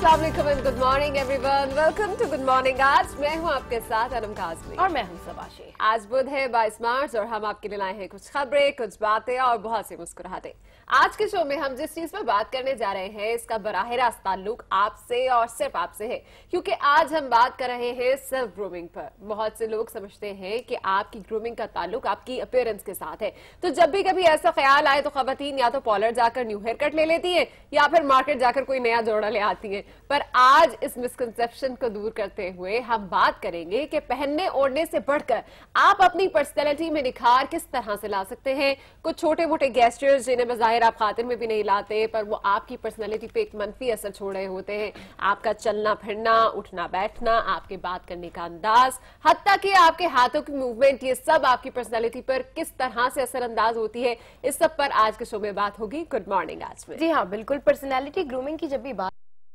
अस्सलाम वालेकुम and good morning everyone welcome to good morning आज मैं हूँ आपके साथ अनम काजमी। और मैं हूँ सबाशी। आज बुध है बाईस मार्च और हम आपके लिए लाए हैं कुछ खबरें कुछ बातें और बहुत सी मुस्कुराहटें। आज के शो में हम जिस चीज़ पर बात करने जा रहे हैं, इसका बराह रास्त ताल्लुक आपसे और सिर्फ़ आपसे है। क्योंकि आज हम बात कर रहे हैं सेल्फ ग्रूमिंग पर। बहुत से लोग समझते हैं कि आपकी ग्रूमिंग का ताल्लुक आपकी अपेयरेंस के साथ है। तो जब भी कभी ऐसा ख्याल आए तो खवतीन या तो पॉलर जाकर न्यू हेयर कट ले लेती है, या फिर मार्केट जाकर कोई नया जोड़ा ले आती है। पर आज इस मिसकनसेप्शन को दूर करते हुए हम बात करेंगे कि पहनने ओढ़ने से बढ़कर आप अपनी पर्सनैलिटी में निखार किस तरह से ला सकते हैं। कुछ छोटे मोटे गेस्टर्स जिन्हें बजाहिर आप खातिर में भी नहीं लाते, पर वो आपकी पर्सनैलिटी पे एक मनफी असर छोड़ रहे होते हैं। आपका चलना, फिरना, उठना, बैठना, आपके बात करने का अंदाज हती कि आपके हाथों की मूवमेंट ये सब आपकी पर्सनैलिटी पर किस तरह से असरअंदाज होती है, इस सब पर आज के शो में बात होगी। गुड मॉर्निंग आज में। जी हाँ बिल्कुल। पर्सनैलिटी ग्रूमिंग की जब भी बात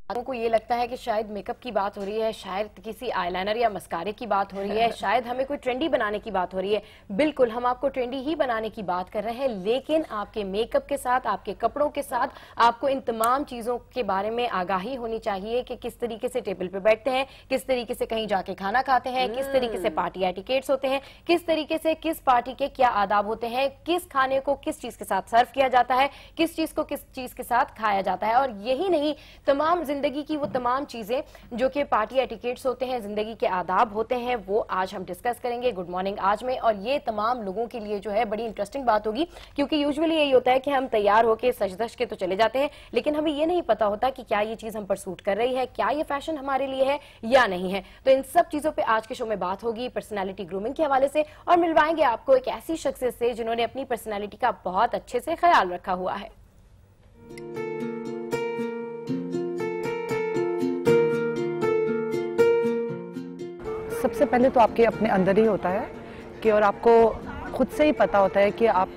लोगों को ये लगता है कि शायद मेकअप की बात हो रही है शायद किसी आईलाइनर या मस्कारे की बात हो रही है शायद हमें कोई ट्रेंडी बनाने की बात हो रही है। बिल्कुल हम आपको ट्रेंडी ही बनाने की बात कर रहे हैं लेकिन आपके मेकअप के साथ आपके कपड़ों के साथ आपको इन तमाम चीज़ों के बारे में आगाही होनी चाहिए कि किस तरीके से टेबल पे बैठते हैं किस तरीके से कहीं जाके खाना खाते हैं किस तरीके से पार्टी एटिकेट्स होते हैं किस तरीके से किस पार्टी के क्या आदाब होते हैं किस खाने को किस चीज़ के साथ सर्व किया जाता है किस चीज़ को किस चीज़ के साथ खाया जाता है और यही नहीं तमाम ज़िंदगी की वो तमाम चीज़ें जो कि पार्टी एटिकेट्स होते हैं, ज़िंदगी के आदाब होते हैं, वो आज हम डिस्कस करेंगे। गुड मॉर्निंग आज में। और ये तमाम लोगों के लिए जो है बड़ी इंटरेस्टिंग बात होगी, क्योंकि यूजुअली यही होता है कि हम तैयार होकर सज धज के तो चले जाते हैं, लेकिन हमें ये नहीं पता होता कि क्या ये चीज़ हम पर सूट कर रही है, क्या ये फ़ैशन हमारे लिए है या नहीं है। तो इन सब चीज़ों पर आज के शो में बात होगी पर्सनैलिटी ग्रूमिंग के हवाले से, और मिलवाएँगे आपको एक ऐसी शख्सियत से जिन्होंने अपनी पर्सनैलिटी का बहुत अच्छे से ख्याल रखा हुआ है। सबसे पहले तो आपके अपने अंदर ही होता है कि और आपको खुद से ही पता होता है कि आप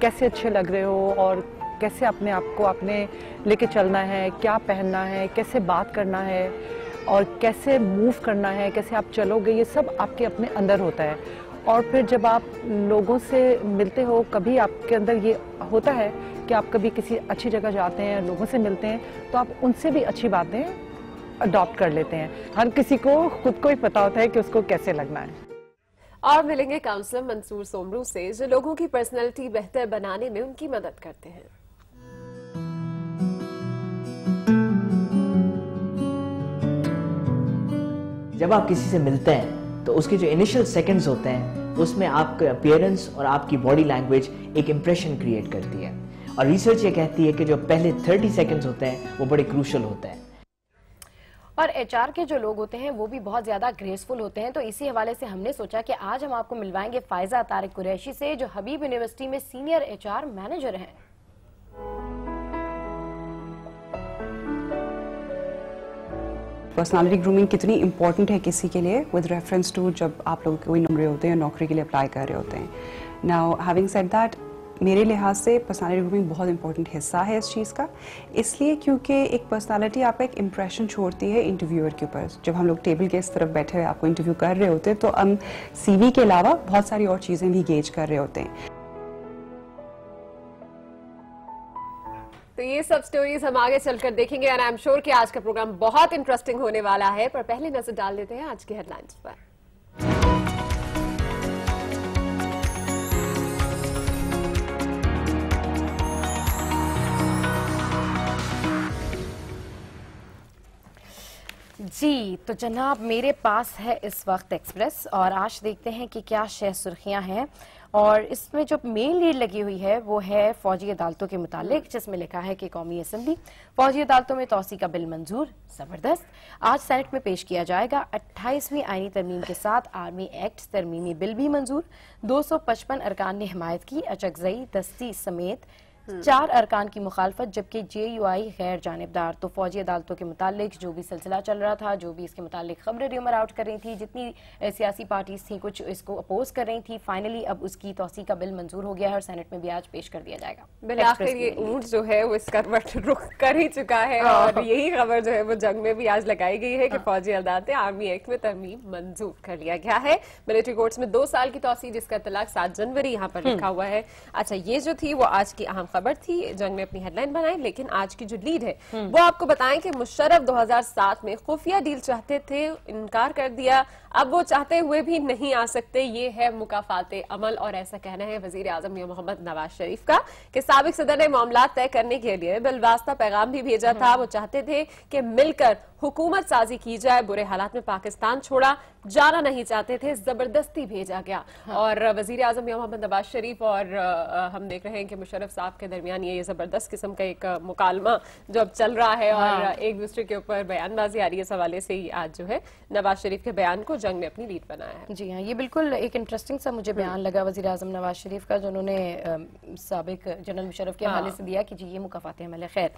कैसे अच्छे लग रहे हो और कैसे अपने आप को अपने लेके चलना है, क्या पहनना है, कैसे बात करना है और कैसे मूव करना है, कैसे आप चलोगे, ये सब आपके अपने अंदर होता है। और फिर जब आप लोगों से मिलते हो, कभी आपके अंदर ये होता है कि आप कभी किसी अच्छी जगह जाते हैं, लोगों से मिलते हैं तो आप उनसे भी अच्छी बातें अडॉप्ट कर लेते हैं। हर किसी को खुद को ही पता होता है कि उसको कैसे लगना है। और मिलेंगे काउंसलर मंसूर सोमरू से जो लोगों की पर्सनैलिटी बेहतर बनाने में उनकी मदद करते हैं। जब आप किसी से मिलते हैं तो उसके जो इनिशियल सेकंड्स होते हैं उसमें आपके अपियरेंस और आपकी बॉडी लैंग्वेज एक इम्प्रेशन क्रिएट करती है। और रिसर्च ये कहती है कि जो पहले 30 सेकंड्स होते हैं वो बड़े क्रूशल होते हैं। और एचआर के जो लोग होते हैं, वो भी बहुत ज़्यादा ग्रेसफुल होते हैं। तो इसी हवाले से हमने सोचा कि आज हम आपको मिलवाएँगे फायजा तारिक कुरैशी से, जो हबीब यूनिवर्सिटी में सीनियर एचआर मैनेजर हैं। पर्सनालिटी ग्रूमिंग कितनी इंपॉर्टेंट है किसी के लिए? विद रेफरेंस टू जब आप लोग कोई नंबर होते हैं, नौकरी के लिए अप्लाई कर रहे होते हैं। नाउ हैविंग सेड दैट मेरे लिहाज से पर्सनालिटी ग्रूमिंग बहुत इंपॉर्टेंट हिस्सा है इस चीज़ का। इसलिए क्योंकि एक पर्सनालिटी आपका एक इम्प्रेशन छोड़ती है इंटरव्यूअर के ऊपर। जब हम लोग टेबल के इस तरफ़ बैठे हुए आपको इंटरव्यू कर रहे होते हैं तो हम सीवी के अलावा बहुत सारी और चीज़ें भी गेज कर रहे होते हैं। तो ये सब स्टोरीज हम आगे चलकर देखेंगे और आई एम श्योर कि आज का प्रोग्राम बहुत इंटरेस्टिंग होने वाला है। पर पहले नज़र डाल देते हैं आज की हेडलाइंस पर। जी तो जनाब मेरे पास है इस वक्त एक्सप्रेस और आज देखते हैं कि क्या शह सुर्खियाँ हैं। और इसमें जो मेन लीड लगी हुई है, वो है फौजी अदालतों के मुतालिक, जिसमें लिखा है कि कौमी असम्बली, फौजी अदालतों में तोसी का बिल मंजूर, ज़बरदस्त। आज सेनेट में पेश किया जाएगा अट्ठाईसवीं आईनी तरमीम के साथ आर्मी एक्ट, तरमीमी बिल भी मंजूर। दो सौ पचपन अरकान ने हिमायत की अचकजई दस्ती समेत चार अरकान की मुखालफत जबकि जे यू आई गैर जानबदार। तो फौजी अदालतों के मुतालिक जो भी सिलसिला चल रहा था जो भी इसके मुतालिक खबरें रिमर आउट कर रही थी जितनी सियासी पार्टीज़ थी कुछ इसको अपोज कर रही थी। फाइनली अब उसकी तोसी का बिल मंजूर हो गया है और सेनेट में भी आज पेश कर दिया जाएगा। बिलाखिर ये ऊँट जो है वो इसका रुख कर ही चुका है और यही खबर जो है वो जंग में भी आज लगाई गई है कि फौजी अदालतें आर्मी एक्ट में तरमीम मंजूर कर लिया गया है। मिलिट्री कोर्ट्स में दो साल की तोसी जिसका तलाक सात जनवरी यहाँ पर लिखा हुआ है। अच्छा ये जो थी वो आज की अहम खबर थी जंग में अपनी हेडलाइन बनाई लेकिन आज की जो लीड है वो आपको बताएँ कि मुशर्रफ 2007 में खुफिया डील चाहते थे इनकार कर दिया अब वो चाहते हुए भी नहीं आ सकते। ये है मुकाफात अमल और ऐसा कहना है वज़ीर आज़म मोहम्मद नवाज़ शरीफ का कि सबक सदर ने मामला तय करने के लिए बिलवास्ता पैगाम भी भेजा था। वो चाहते थे कि मिलकर हुकूमत साजी की जाए बुरे हालात में पाकिस्तान छोड़ा जाना नहीं चाहते थे ज़बरदस्ती भेजा गया। हाँ। और वज़ीर आज़म मोहम्मद नवाज़ शरीफ और हम देख रहे हैं कि मुशरफ साहब के दरमियान ये ज़बरदस्त किस्म का एक मुकालमा जो अब चल रहा है। हाँ। और एक दूसरे के ऊपर बयानबाजी आ रही है इस हवाले से ही आज जो है नवाज़ शरीफ के बयान को जंग में अपनी लीड बनाया है जी हाँ ये बिल्कुल एक इंटरेस्टिंग सा मुझे बयान हम्म। लगा वजी अजम नवाज़ शरीफ का जो उन्होंने सबक जनरल मुशरफ के हवाले हाँ। से दिया कि जी ये मुकाफाते हमारे खैर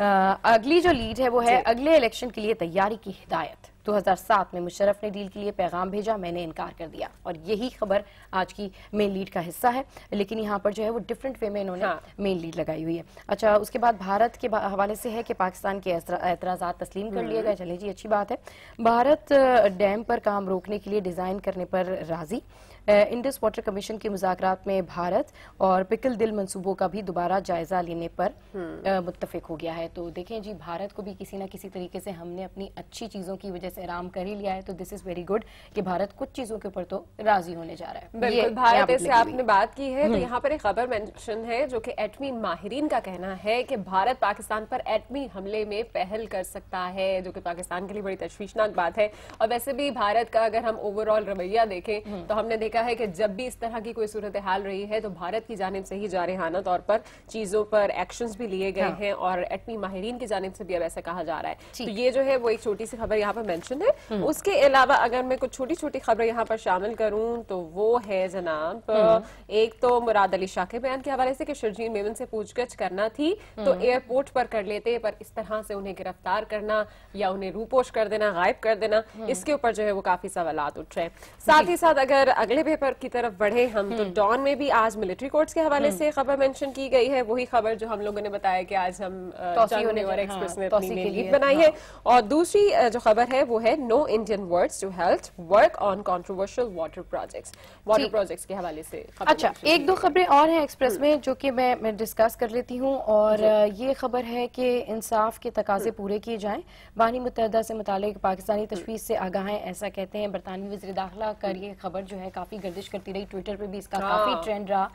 अगली जो लीड है वो है अगले इलेक्शन के लिए तैयारी की हिदायत। 2007 में मुशरफ ने डील के लिए पैगाम भेजा मैंने इनकार कर दिया। और यही खबर आज की मेन लीड का हिस्सा है लेकिन यहाँ पर जो है वो डिफरेंट वे में इन्होंने हाँ। मेन लीड लगाई हुई है। अच्छा उसके बाद भारत के हवाले से है कि पाकिस्तान के एतराजा तस्लीम कर लिए हम्म। गए। चले जी अच्छी बात है। भारत डैम पर काम रोकने के लिए डिज़ाइन करने पर राज़ी। इंडस वाटर कमीशन के मुजाकर में भारत और पिकल दिल मंसूबों का भी दोबारा जायजा लेने पर हम्म। मुतफिक हो गया है तो देखें जी भारत को भी किसी ना किसी तरीके से हमने अपनी अच्छी चीज़ों की वजह से आराम कर ही लिया है तो दिस इज़ वेरी गुड कि भारत कुछ चीज़ों के ऊपर तो राज़ी होने जा रहा है बिल्कुल भारत से आपने बात की है तो हम्म। यहाँ पर एक खबर मेंशन है जो कि एटमी माहरीन का कहना है कि भारत पाकिस्तान पर एटमी हमले में पहल कर सकता है जो कि पाकिस्तान के लिए बड़ी तशवीशनाक बात है और वैसे भी भारत का अगर हम ओवरऑल रवैया देखें हम्म। तो हमने देखा है कि जब भी इस तरह की कोई सूरत हाल रही है तो भारत की जानब से ही जारहाना तौर पर चीज़ों पर एक्शन भी लिए गए हाँ। हैं और एटमी माहिरीन की जानब से भी अब ऐसा कहा जा रहा है। तो ये जो है वो एक छोटी सी खबर यहाँ पर मैंशन है। हम्म। उसके अलावा अगर मैं कुछ छोटी छोटी खबरें यहाँ पर शामिल करूँ तो वो है जनाब हम्म। एक तो मुराद अली शाह के बयान के हवाले से कि शर्जीन मेमन से पूछगछ करना थी तो एयरपोर्ट पर कर लेते पर इस तरह से उन्हें गिरफ़्तार करना या उन्हें रूपोश कर देना गायब कर देना इसके ऊपर जो है वो काफ़ी सवाल उठ रहे हैं। साथ ही साथ अगर अगले पेपर की तरफ़ बढ़े हम तो डॉन हम्म। में भी आज मिलिट्री कोर्ट्स के हवाले हम्म। से खबर मेंशन की गई है। वही खबर जो हम लोगों ने बताया कि आज हम और एक्सप्रेस हाँ, में अपनी लीड बनाई है। हाँ। और दूसरी जो खबर है वो है no Indian words to health work on controversial water projects. Water projects के हवाले से अच्छा एक दो खबरें और हैं एक्सप्रेस हम्म। में जो कि मैं मैं डिस्कस कर लेती हूँ। और ये खबर है कि इंसाफ के तकाजे पूरे किए जाएँ। बानी मुतहदा से मुतालिक पाकिस्तानी तशवीश से आगाह ऐसा कहते हैं। बरतानवी वजी दाखिला कर ये खबर जो है काफ़ी गर्दिश करती रही ट्विटर पे भी इसका काफ़ी ट्रेंड हाँ। रहा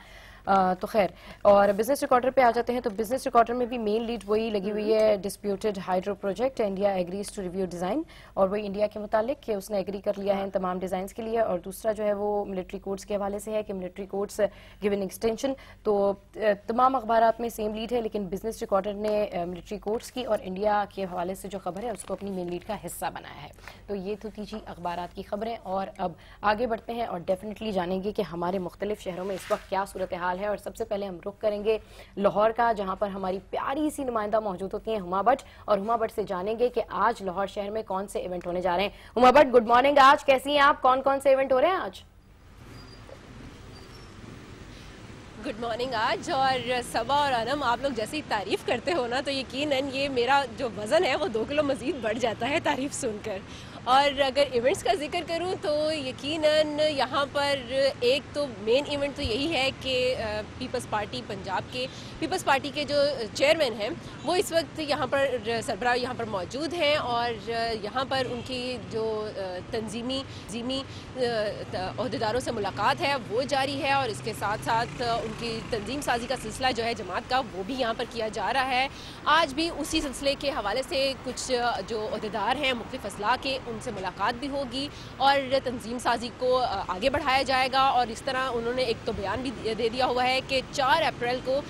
तो खैर और बिज़नेस रिकॉर्डर पे आ जाते हैं तो बिज़नेस रिकॉर्डर में भी मेन लीड वही लगी हुई है disputed hydro project India agrees to review design और वही इंडिया के मुतालिक कि उसने एग्री कर लिया है इन तमाम डिज़ाइन के लिए और दूसरा जो है वो मिलिट्री कोर्ट्स के हवाले से है कि मिलिट्री कोर्ट्स गिवन एक्सटेंशन तो तमाम अखबार में सेम लीड है लेकिन बिज़नेस रिकॉर्डर ने मिलिट्री कोर्ट्स की और इंडिया के हवाले से जो खबर है उसको अपनी मेन लीड का हिस्सा बनाया है। तो ये तो थी अखबार की खबरें और अब आगे बढ़ते हैं और डेफिनेटली जानेंगे कि हमारे मुख्तलिफ़ शहरों में इस वक्त क्या सूरत हाल हाल है और सबसे पहले हम रुख करेंगे लाहौर का, जहाँ पर हमारी प्यारी सी नुमाइंदा मौजूद होती है हुमा भट्ट और हुमा भट्ट से जानेंगे कि आज लाहौर शहर में कौन से इवेंट होने जा रहे हैं। हुमा भट्ट गुड मॉर्निंग आज कैसी हैं आप? कौन कौन से इवेंट हो रहे हैं आज? गुड मॉर्निंग आज और सबा और आनम आप लोग जैसी तारीफ़ करते हो ना तो यकीन ये मेरा जो वज़न है, वो दो किलो मज़ीद बढ़ जाता है तारीफ़ सुनकर। और अगर इवेंट्स का ज़िक्र करूँ तो यकीनन यहाँ पर एक तो मेन इवेंट तो यही है कि पीपल्स पार्टी पंजाब के पीपल्स पार्टी के जो चेयरमैन हैं, वो इस वक्त यहाँ पर सरबराह यहाँ पर मौजूद हैं और यहाँ पर उनकी जो तंजीमी, जीमी अहदेदारों से मुलाकात है, वो जारी है और इसके साथ साथ उनकी तंजीम साजी का सिलसिला जो है जमात का, वो भी यहाँ पर किया जा रहा है। आज भी उसी सिलसिले के हवाले से कुछ जो अहदेदार हैं मुख्त असला के उनसे मुलाकात भी होगी और तंजीम साजी को आगे बढ़ाया जाएगा। और इस तरह उन्होंने एक तो बयान भी दे दिया हुआ है कि चार अप्रैल को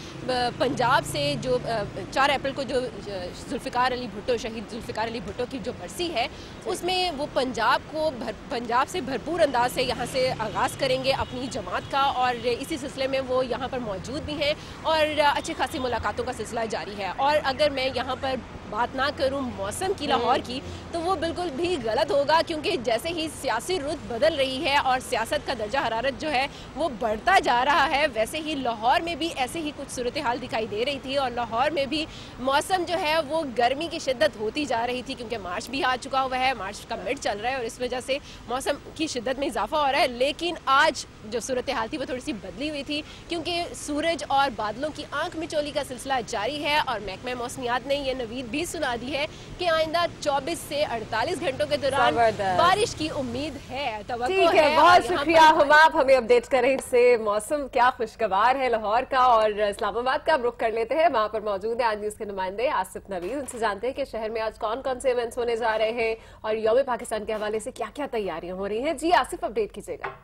पंजाब से जो चार अप्रैल को जो जुल्फ़िकार अली भुट्टो शहीद जुल्फ़िकार अली भुट्टो की जो बरसी है उसमें वो पंजाब को भर, पंजाब से भरपूर अंदाज से यहाँ से आगाज़ करेंगे अपनी जमात का। और इसी सिलसिले में वो यहाँ पर मौजूद भी हैं और अच्छी खासी मुलाकातों का सिलसिला जारी है। और अगर मैं यहाँ पर बात ना करूँ मौसम की लाहौर की तो वो बिल्कुल भी गलत होगा क्योंकि जैसे ही सियासी रुत बदल रही है और सियासत का दर्जा हरारत जो है वो बढ़ता जा रहा है। वैसे ही लाहौर में भी ऐसे ही कुछ सूरत हाल दिखाई दे रही थी और लाहौर में भी मौसम जो है वो गर्मी की शिद्दत होती जा रही थी क्योंकि मार्च भी आ चुका हुआ है मार्च का मिड चल रहा है और इस वजह से मौसम की शिद्दत में इजाफा हो रहा है। लेकिन आज जो सूरत हाल थी वो थोड़ी सी बदली हुई थी क्योंकि सूरज और बादलों की आँख मिचोली का सिलसिला जारी है और महकमा मौसमियात ने यह नवीद भी सुना दी है कि आइंदा 24 से 48 घंटों के दौरान बारिश की उम्मीद है तवक्को ठीक है और बहुत शुक्रिया हम आप हमें अपडेट करें से मौसम क्या खुशगवार है लाहौर का और इस्लामाबाद का रुख कर लेते हैं वहाँ पर मौजूद है आज न्यूज़ के नुमाइंदे आसिफ नवीद उनसे जानते हैं कि शहर में आज कौन कौन से इवेंट्स होने जा रहे हैं और यौम पाकिस्तान के हवाले से क्या क्या तैयारियाँ हो रही हैं। जी आसिफ अपडेट कीजिएगा।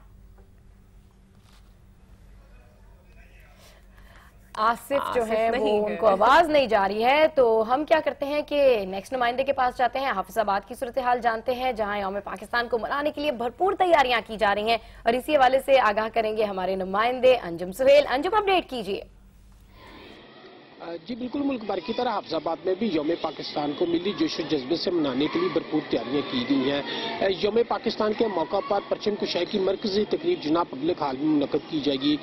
आसिफ जो है वो उनको आवाज़ नहीं जा रही है तो हम क्या करते हैं कि नेक्स्ट नुमाइंदे के पास जाते हैं हाफिजाबाद की सूरत हाल जानते हैं जहाँ यौम पाकिस्तान को मनाने के लिए भरपूर तैयारियाँ की जा रही हैं। और इसी हवाले से आगाह करेंगे हमारे नुमाइंदे अंजुम सुहेल। अंजुम अपडेट कीजिए। जी, बिल्कुल मुल्क भर की तरह हाफजाबाद में भी योम पाकिस्तान को मिली जोश जज्बे से मनाने के लिए भरपूर तैयारियाँ की गई हैं। योम पाकिस्तान के मौका पर परचम कुशाई की मरकजी तकरीब जना पब्लिक हाल में मुनद की जाएगी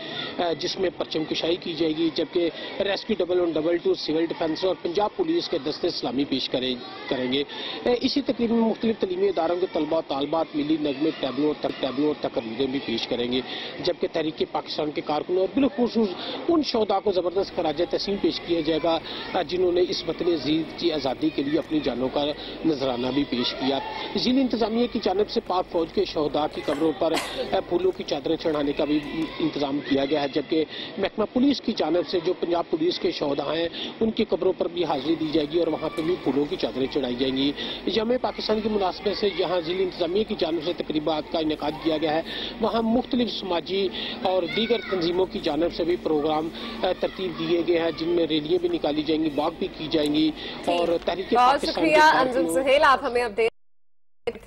जिसमें परचम कुशाई की जाएगी, जबकि rescue double one double two, civil defence और पंजाब पुलिस के दस्ते सलामी पेश करें, करेंगे। इसी तकरीब में मुख्तलिफ़ तलीमी इदारों के तलबा तालबात मिली, नगमे टैबलों तक टैबलों और तकरीरें भी पेश करेंगे, जबकि तहरीक पाकिस्तान के कारकुनों और बिलखसूस उन शहदा को ज़बरदस्त खराज तहसीन पेश किया जाएगा। जिन्होंने इस वतन अज़ीज़ की आज़ादी के लिए अपनी जानों का नजराना भी पेश किया। जिली इंतजामिया की जानब से पाक फौज के शहदा की कब्रों पर फूलों की चादरें चढ़ाने का भी इंतज़ाम किया गया है, जबकि महकमा पुलिस की जानब से जो पंजाब पुलिस के शहदा हैं, उनकी कब्रों पर भी हाजिरी दी जाएगी और वहाँ पर भी फूलों की चादरें चढ़ाई जाएँगी। यम पाकिस्तान की मुनासबत से जहाँ जिली इंतजामिया की जानब से तकरीबा का इनका किया गया है, वहाँ मुख्तलिफ़ समाजी और दीगर तंजीमों की जानब से भी प्रोग्राम तरतीब दिए गए हैं, जिनमें रैलियाँ भी निकाली जाएँगी वॉक भी की जाएँगी और तहरीक बहुत शुक्रिया अंजुम सुहेल आप हमें अपडेट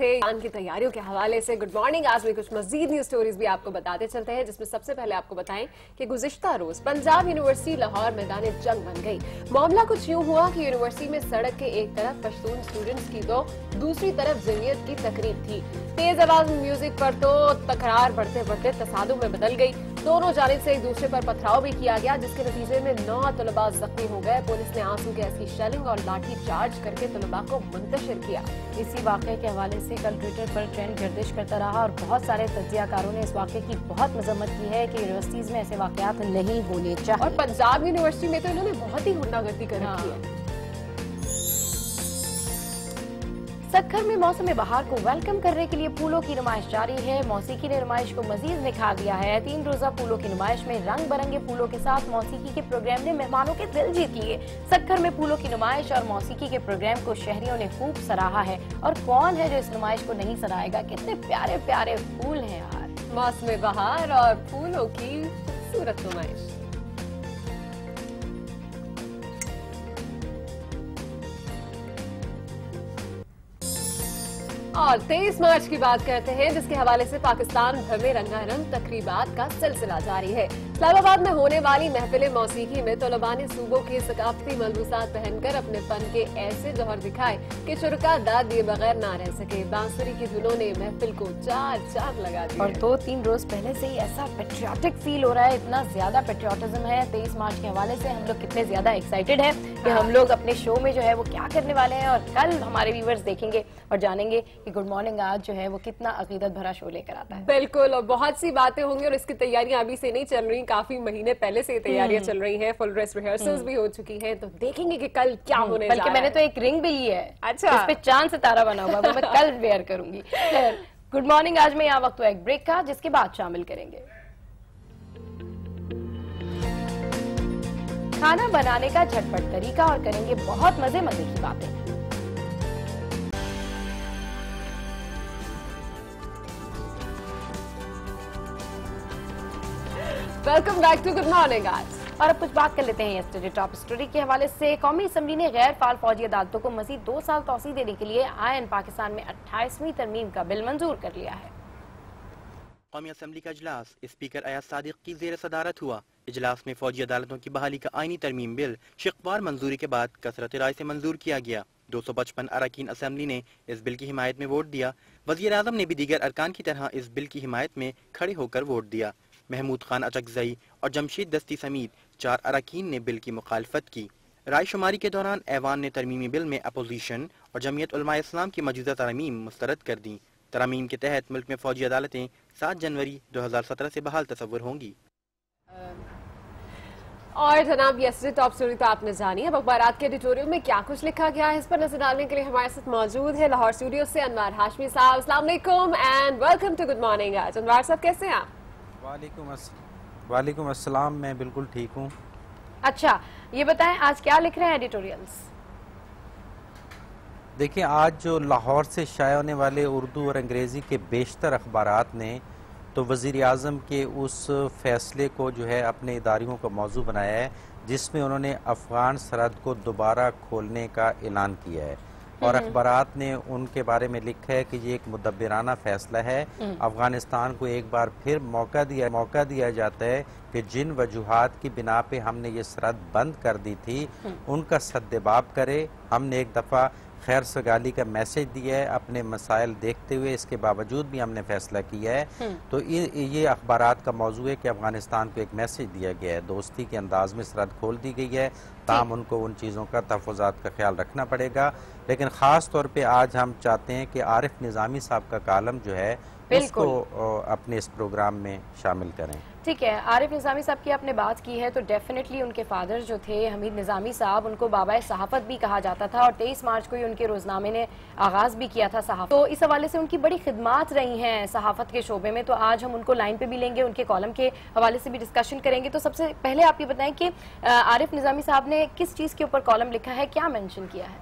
थे। की तैयारियों के हवाले से गुड मॉर्निंग आज में कुछ मजीद न्यूज़ स्टोरीज भी आपको बताते चलते हैं, जिसमें सबसे पहले आपको बताएँ कि गुज़िश्ता रोज पंजाब यूनिवर्सिटी लाहौर मैदान जंग बन गई। मामला कुछ यूँ हुआ कि यूनिवर्सिटी में सड़क के एक तरफ़ पश्तून स्टूडेंट्स की तो दूसरी तरफ़ जमीयत की तकरीब थी। तेज आवाज़ म्यूज़िक पर तो तकरार बढ़ते बढ़ते तसादुम में बदल गई। दोनों जानिब से एक दूसरे पर पथराव भी किया गया, जिसके नतीजे में नौ तलबा जख्मी हो गए। पुलिस ने आँसू गैस की शेलिंग और लाठी चार्ज करके तलबा को मुंतशिर किया। इसी वाक़े के हवाले से कल ट्विटर पर ट्रेंड गर्दिश करता रहा और बहुत सारे तजियाकारों ने इस वाक्य की बहुत मजम्मत की है कि यूनिवर्सिटीज में ऐसे वाकयात नहीं होने चाहिए और पंजाब यूनिवर्सिटी में तो इन्होंने बहुत ही गुंडागर्दी कर रखी हाँ। सक्खर में मौसम बहार को वेलकम करने के लिए फूलों की नुमाइश जारी है। मौसीकी ने नुमाइश को मजीद निखार दिया है। तीन रोजा फूलों की नुमाइश में रंग बरंगे फूलों के साथ मौसीकी के प्रोग्राम ने मेहमानों के दिल जीत लिए। सक्खर में फूलों की नुमाइश और मौसीकी के प्रोग्राम को शहरियों ने खूब सराहा है। और कौन है जो इस नुमाइश को नहीं सराहेगा कितने प्यारे प्यारे फूल हैं यार। मौसम बहार और फूलों की खूबसूरत नुमाइश। और 23 मार्च की बात करते हैं जिसके हवाले से पाकिस्तान भर में रंगारंग तकरीबात का सिलसिला जारी है। इस्लामाबाद में होने वाली महफिल मौसीकी में तलबा ने सूबों के सकाफती मलबूसात पहनकर अपने फन के ऐसे जौहर दिखाए कि चुरका दाद दिए बगैर ना रह सके। बांसुरी की धुनों ने महफिल को चार चार लगा दिया और दो तीन रोज पहले से ही ऐसा पेट्रियाटिक फील हो रहा है इतना ज़्यादा पेट्रियाटिज्म है। तेईस मार्च के हवाले से हम लोग कितने ज़्यादा एक्साइटेड है कि हम लोग अपने शो में जो है वो क्या करने वाले हैं और कल हमारे व्यूवर्स देखेंगे और जानेंगे कि गुड मॉर्निंग आज जो है वो कितना अकीदत भरा शो लेकर आता है। बिल्कुल और बहुत सी बातें होंगी और इसकी तैयारियाँ अभी से नहीं चल रही काफ़ी महीने पहले से तैयारियाँ चल रही हैं फुल ड्रेस रिहर्सल भी हो चुकी हैं तो देखेंगे कि कल क्या होने बल्कि मैंने तो एक रिंग भी ली है अच्छा। इस पे चाँद सितारा बना हुआ वो मैं कल वेयर करूँगी। गुड मॉर्निंग आज में यहाँ वक्त हुआ एक ब्रेक का जिसके बाद शामिल करेंगे। खाना बनाने का झटपट तरीका और करेंगे बहुत मज़े मज़े की बातें। Welcome back to good morning आज और अब कुछ बात कर लेते हैं यस्टरडे टॉप स्टोरी के हवाले से। कौमी असम्बली ने गैर फाल फौजी अदालतों को मजीद दो साल तोसी देने के लिए आयन पाकिस्तान में 28वीं तरमीम का बिल मंजूर कर लिया है। कौमी असम्बली का अजलास स्पीकर अयाज सादिक की जेर सदारत हुआ। इजलास में फौजी अदालतों की बहाली का आईनी तरमीम बिल शिकवार मंजूरी के बाद कसरत राय से मंजूर किया गया। दो सौ पचपन अरकान असम्बली ने इस बिल की हिमायत में वोट दिया। वज़ीर अजम ने भी दीगर अरकान की तरह इस बिल की हिमायत में खड़े होकर वोट दिया। महमूद खान अचकजई और जमशेद दस्ती समेत चार अरकान ने बिल की मुखालफत की। रायशुमारी के दौरान ऐवान ने तरमीमी बिल में अपोजिशन और जमीयत इस्लाम की मौजूदा तरमीम मुस्तरद कर दी। तरमीम के तहत मुल्क में फौजी अदालतें सात जनवरी दो हज़ार सत्रह से बहाल तस्वर होंगी। और जनाब यस्टरडे टॉप स्टोरी तो आपने जानी। अब अखबार के एडिटोरियल में क्या कुछ लिखा गया है, इस पर नज़र डालने के लिए हमारे साथ मौजूद है लाहौर स्टूडियो से अनवार हाशमी साहब। वालेकुम and welcome to good morning आज। अनवार साहब, कैसे हैं आप? वालेकुम वालेकुम अस्सलाम मैं बिल्कुल ठीक हूँ। अच्छा ये बताएँ आज क्या लिख रहे हैं एडिटोरियल्स? देखिए आज जो लाहौर से शाये होने वाले उर्दू और अंग्रेज़ी के बेशतर अखबार ने तो वज़ी अजम के उस फैसले को जो है अपने इदारियों का मौजू बनाया है जिसमें उन्होंने अफ़गान सरहद को दोबारा खोलने का ऐलान किया है। और। अखबार ने उनके बारे में लिखा है कि ये एक मुदबराना फैसला है हम्म। अफ़गानिस्तान को एक बार फिर मौका दिया मौका दिया जाता है कि जिन वजूहत की बिना पे हमने ये सरहद बंद कर दी थी हम्म। उनका सद्देबाब करे हमने एक दफ़ा खैर सगाली का मैसेज दिया है अपने मसाइल देखते हुए इसके बावजूद भी हमने फैसला किया है हम्म। तो ये अखबार का मौजू है कि अफ़गानिस्तान को एक मैसेज दिया गया है दोस्ती के अंदाज में सरहद खोल दी गई है ताम उनको उन चीज़ों का तहफात का ख्याल रखना पड़ेगा लेकिन ख़ास तौर पर आज हम चाहते हैं कि आरिफ निज़ामी साहब का कालम जो है उसको अपने इस प्रोग्राम में शामिल करें। ठीक है आरिफ निज़ामी साहब की आपने बात की है तो डेफिनेटली उनके फादर जो थे हमीद निज़ामी साहब उनको बाबा सहाफ़त भी कहा जाता था और 23 मार्च को ही उनके रोजनामे ने आगाज़ भी किया था सहाफ़ तो इस हवाले से उनकी बड़ी खिदमात रही हैं सहाफ़त के शोबे में तो आज हम उनको लाइन पे भी लेंगे उनके कॉलम के हवाले से भी डिस्कशन करेंगे। तो सबसे पहले आप ये बताएँ कि आरिफ निज़ामी साहब ने किस चीज़ के ऊपर कॉलम लिखा है क्या मैंशन किया है?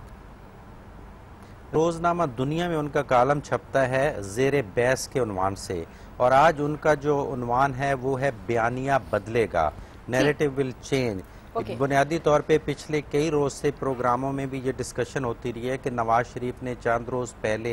रोजनामा दुनिया में उनका कालम छपता है जेर बैस के उनवान से। और आज उनका जो उनवान है वो है बयानिया बदलेगा। Narrative will change Okay. बुनियादी तौर पे पिछले कई रोज से प्रोग्रामों में भी ये डिस्कशन होती रही है कि नवाज़ शरीफ ने चंद रोज पहले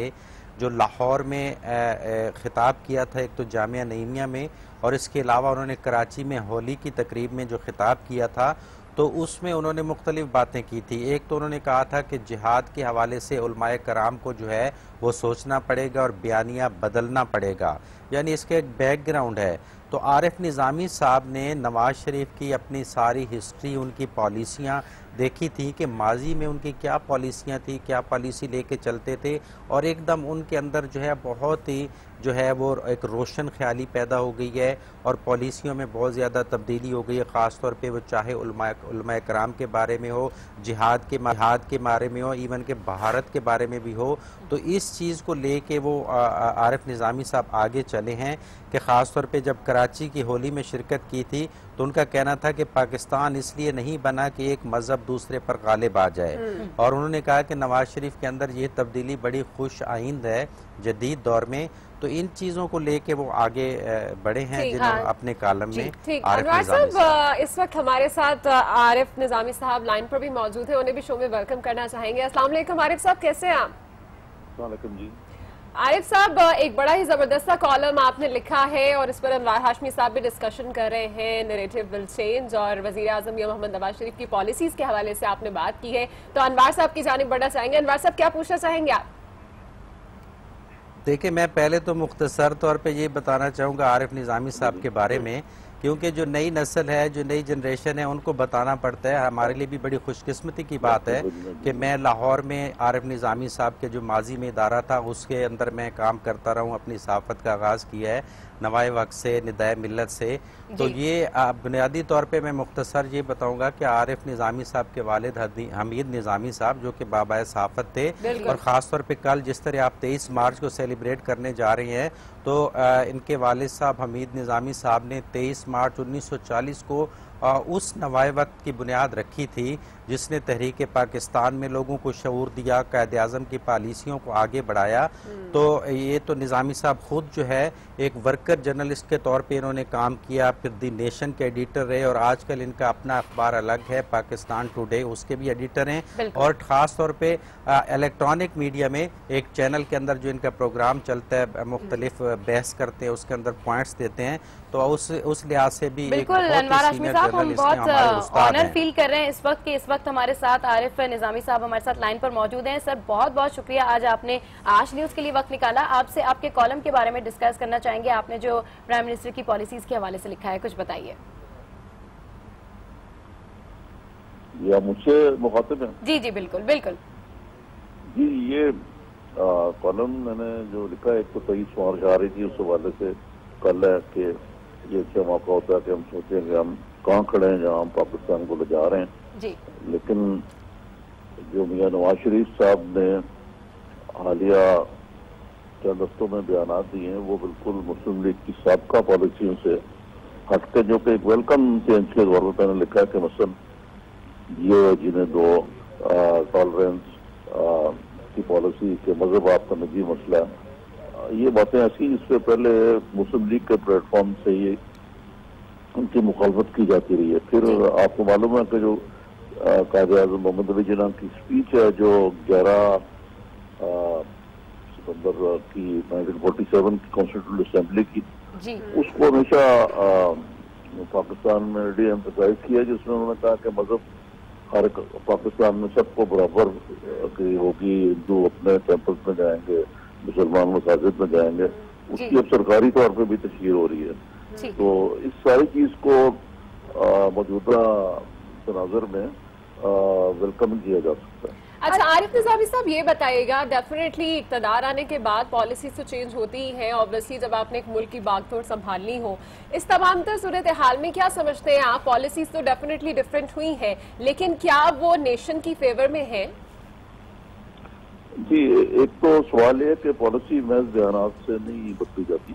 जो लाहौर में खिताब किया था एक तो जामिया नईमिया में और इसके अलावा उन्होंने कराची में होली की तकरीब में जो खिताब किया था तो उसमें उन्होंने मुख्तलिफ़ बातें की थी। एक तो उन्होंने कहा था कि जिहाद के हवाले से उलमाए कराम को जो है, वो सोचना पड़ेगा और बयानिया बदलना पड़ेगा। यानी इसके एक बैकग्राउंड है। तो आरिफ निज़ामी साहब ने नवाज़ शरीफ की अपनी सारी हिस्ट्री उनकी पॉलिसियाँ देखी थी कि माजी में उनकी क्या पॉलिसियाँ थी, क्या पॉलिसी लेके चलते थे और एकदम उनके अंदर जो है, बहुत ही जो है वो एक रोशन ख्याली पैदा हो गई है और पॉलिसियों में बहुत ज़्यादा तब्दीली हो गई है ख़ास तौर पे वो चाहे उलमा कराम के बारे में हो जिहाद के जिहाद के बारे में हो इवन के भारत के बारे में भी हो तो इस चीज़ को ले कर वो आरफ निज़ामी साहब आगे चले हैं कि ख़ास तौर पे जब कराची की होली में शिरकत की थी तो उनका कहना था कि पाकिस्तान इसलिए नहीं बना कि एक मज़हब दूसरे पर गालिब आ जाए हम्म। और उन्होंने कहा कि नवाज़ शरीफ के अंदर ये तब्दीली बड़ी खुश आइंद है जदीद दौर में तो इन चीज़ों को लेके वो आगे बढ़े हैं जिन्होंने हाँ। अपने कालम में साहब इस वक्त हमारे साथ आरिफ निजामी साहब लाइन पर भी मौजूद है उन्हें भी शो में वेलकम करना चाहेंगे। अस्सलाम आरिफ साहब कैसे हैं आप? जी। आरिफ साहब एक बड़ा ही ज़बरदस्त कॉलम आपने लिखा है और इस पर अनवार हाशमी साहब भी डिस्कशन कर रहे हैं नरेटिव विल चेंज और वज़ीर आज़म या मोहम्मद नवाज़ शरीफ की पॉलिसीज़ के हवाले से आपने बात की है। तो अनवार साहब की जानब बढ़ना चाहेंगे। अनवार साहब क्या पूछना चाहेंगे आप? देखिए, मैं पहले तो मुख्तसर तौर पे ये बताना चाहूँगा आरिफ निज़ामी साहब के बारे में, क्योंकि जो नई नस्ल है, जो नई जनरेशन है, उनको बताना पड़ता है। हमारे लिए भी बड़ी खुशकस्मती की बात है कि मैं लाहौर में आरिफ निज़ामी साहब के जो माजी में इदारा था, उसके अंदर मैं काम करता रहा हूँ, अपनी सहाफ़त का आगाज़ किया है। नवाए वक्त से निदाय मिलत से। तो ये बुनियादी तौर पे मैं मुख्तसर ये बताऊँगा कि आरिफ निज़ामी साहब के वालिद हमीद निज़ामी साहब जो कि बाबा सहाफ़त थे। और ख़ास तौर पे कल जिस तरह आप 23 मार्च को सेलिब्रेट करने जा रहे हैं तो आ, इनके वालिद साहब हमीद निज़ामी साहब ने 23 मार्च 1940 को आ, उस नवाए वक्त की बुनियाद रखी थी। जिसने तहरीक पाकिस्तान में लोगों को शूर दिया कैद अजम की पॉलिसियों को आगे बढ़ाया। हम्म। तो ये तो निज़ामी साहब खुद जो है एक वर्कर जर्नलिस्ट के तौर पे इन्होंने काम किया फिर दी नेशन के एडिटर रहे और आजकल इनका अपना अखबार अलग है पाकिस्तान टुडे उसके भी एडिटर हैं। और ख़ास तौर पर इलेक्ट्रॉनिक मीडिया में एक चैनल के अंदर जो इनका प्रोग्राम चलता है मुख्तलिफ़ बहस करते हैं उसके अंदर पॉइंट्स देते हैं। तो उस उस लिहाज से भी बिल्कुल अनवार आशमी साहब हम बहुत ऑनर फील कर रहे हैं इस वक्त के इस वक्त हमारे साथ आरिफ निजामी साहब हमारे साथ लाइन पर मौजूद हैं। सर बहुत बहुत शुक्रिया। आज आपने आज न्यूज़ के लिए वक्त निकाला। आपसे आपके कॉलम के बारे में डिस्कस करना चाहेंगे। आपने जो प्राइम मिनिस्टर की पॉलिसीज़ के हवाले से लिखा है कुछ बताइए। या मुझसे मुखातिब है? जी जी बिल्कुल बिल्कुल। जी ये कॉलम मैंने जो लिखा है एक तो तेईस मार्च आ रही थी उस हवाले से। कल है कि ये अच्छा मौका होता है कि हम सोचें कि हम कहाँ खड़े हैं जहाँ हम पाकिस्तान को ले जा रहे हैं। जी। लेकिन जो मियाँ नवाज़ शरीफ साहब ने हालिया चंद हफ्तों में बयान दिए हैं वो बिल्कुल मुस्लिम लीग की सबका पॉलिसियों से हटके जो कि एक वेलकम चेंज के तौर पर मैंने लिखा है कि मसलन ये जिन्हें दो टॉलरेंस की पॉलिसी के मज़हब आपका निजी मसला ये बातें ऐसी इससे पहले मुस्लिम लीग के प्लेटफॉर्म से ये उनकी मुखालफत की जाती रही है। फिर आपको मालूम है कि जो कायद आज़म मोहम्मद अली जिना की स्पीच है जो ग्यारह सितंबर की 1947 की कॉन्स्टिट्यूट असेंबली की। उसको हमेशा पाकिस्तान में डी एम्फोसाइज किया जिसमें उन्होंने कहा कि मज़हब हर पाकिस्तान में सबको बराबर की होगी हिंदू अपने टेम्पल्स में जाएँगे मुसलमान मसाजिद में जाएँगे। उसकी अब सरकारी तौर पर भी तस्वीर हो रही है। तो इस सारी चीज़ को मौजूदा तनाजर में वेलकम किया जा सकता है। अच्छा आरिफ निजामी साहब ये बताइएगा डेफिनेटली इकतदार आने के बाद पॉलिसी तो चेंज होती ही है ऑब्वियसली जब आपने एक मुल्क की बागतोड़ संभालनी हो। इस तमाम तर सूरत हाल में क्या समझते हैं आप? पॉलिसीज़ तो डेफिनेटली डिफरेंट हुई हैं लेकिन क्या वो नेशन की फेवर में है? जी एक तो सवाल है कि पॉलिसी महज बयान से नहीं बदली जाती।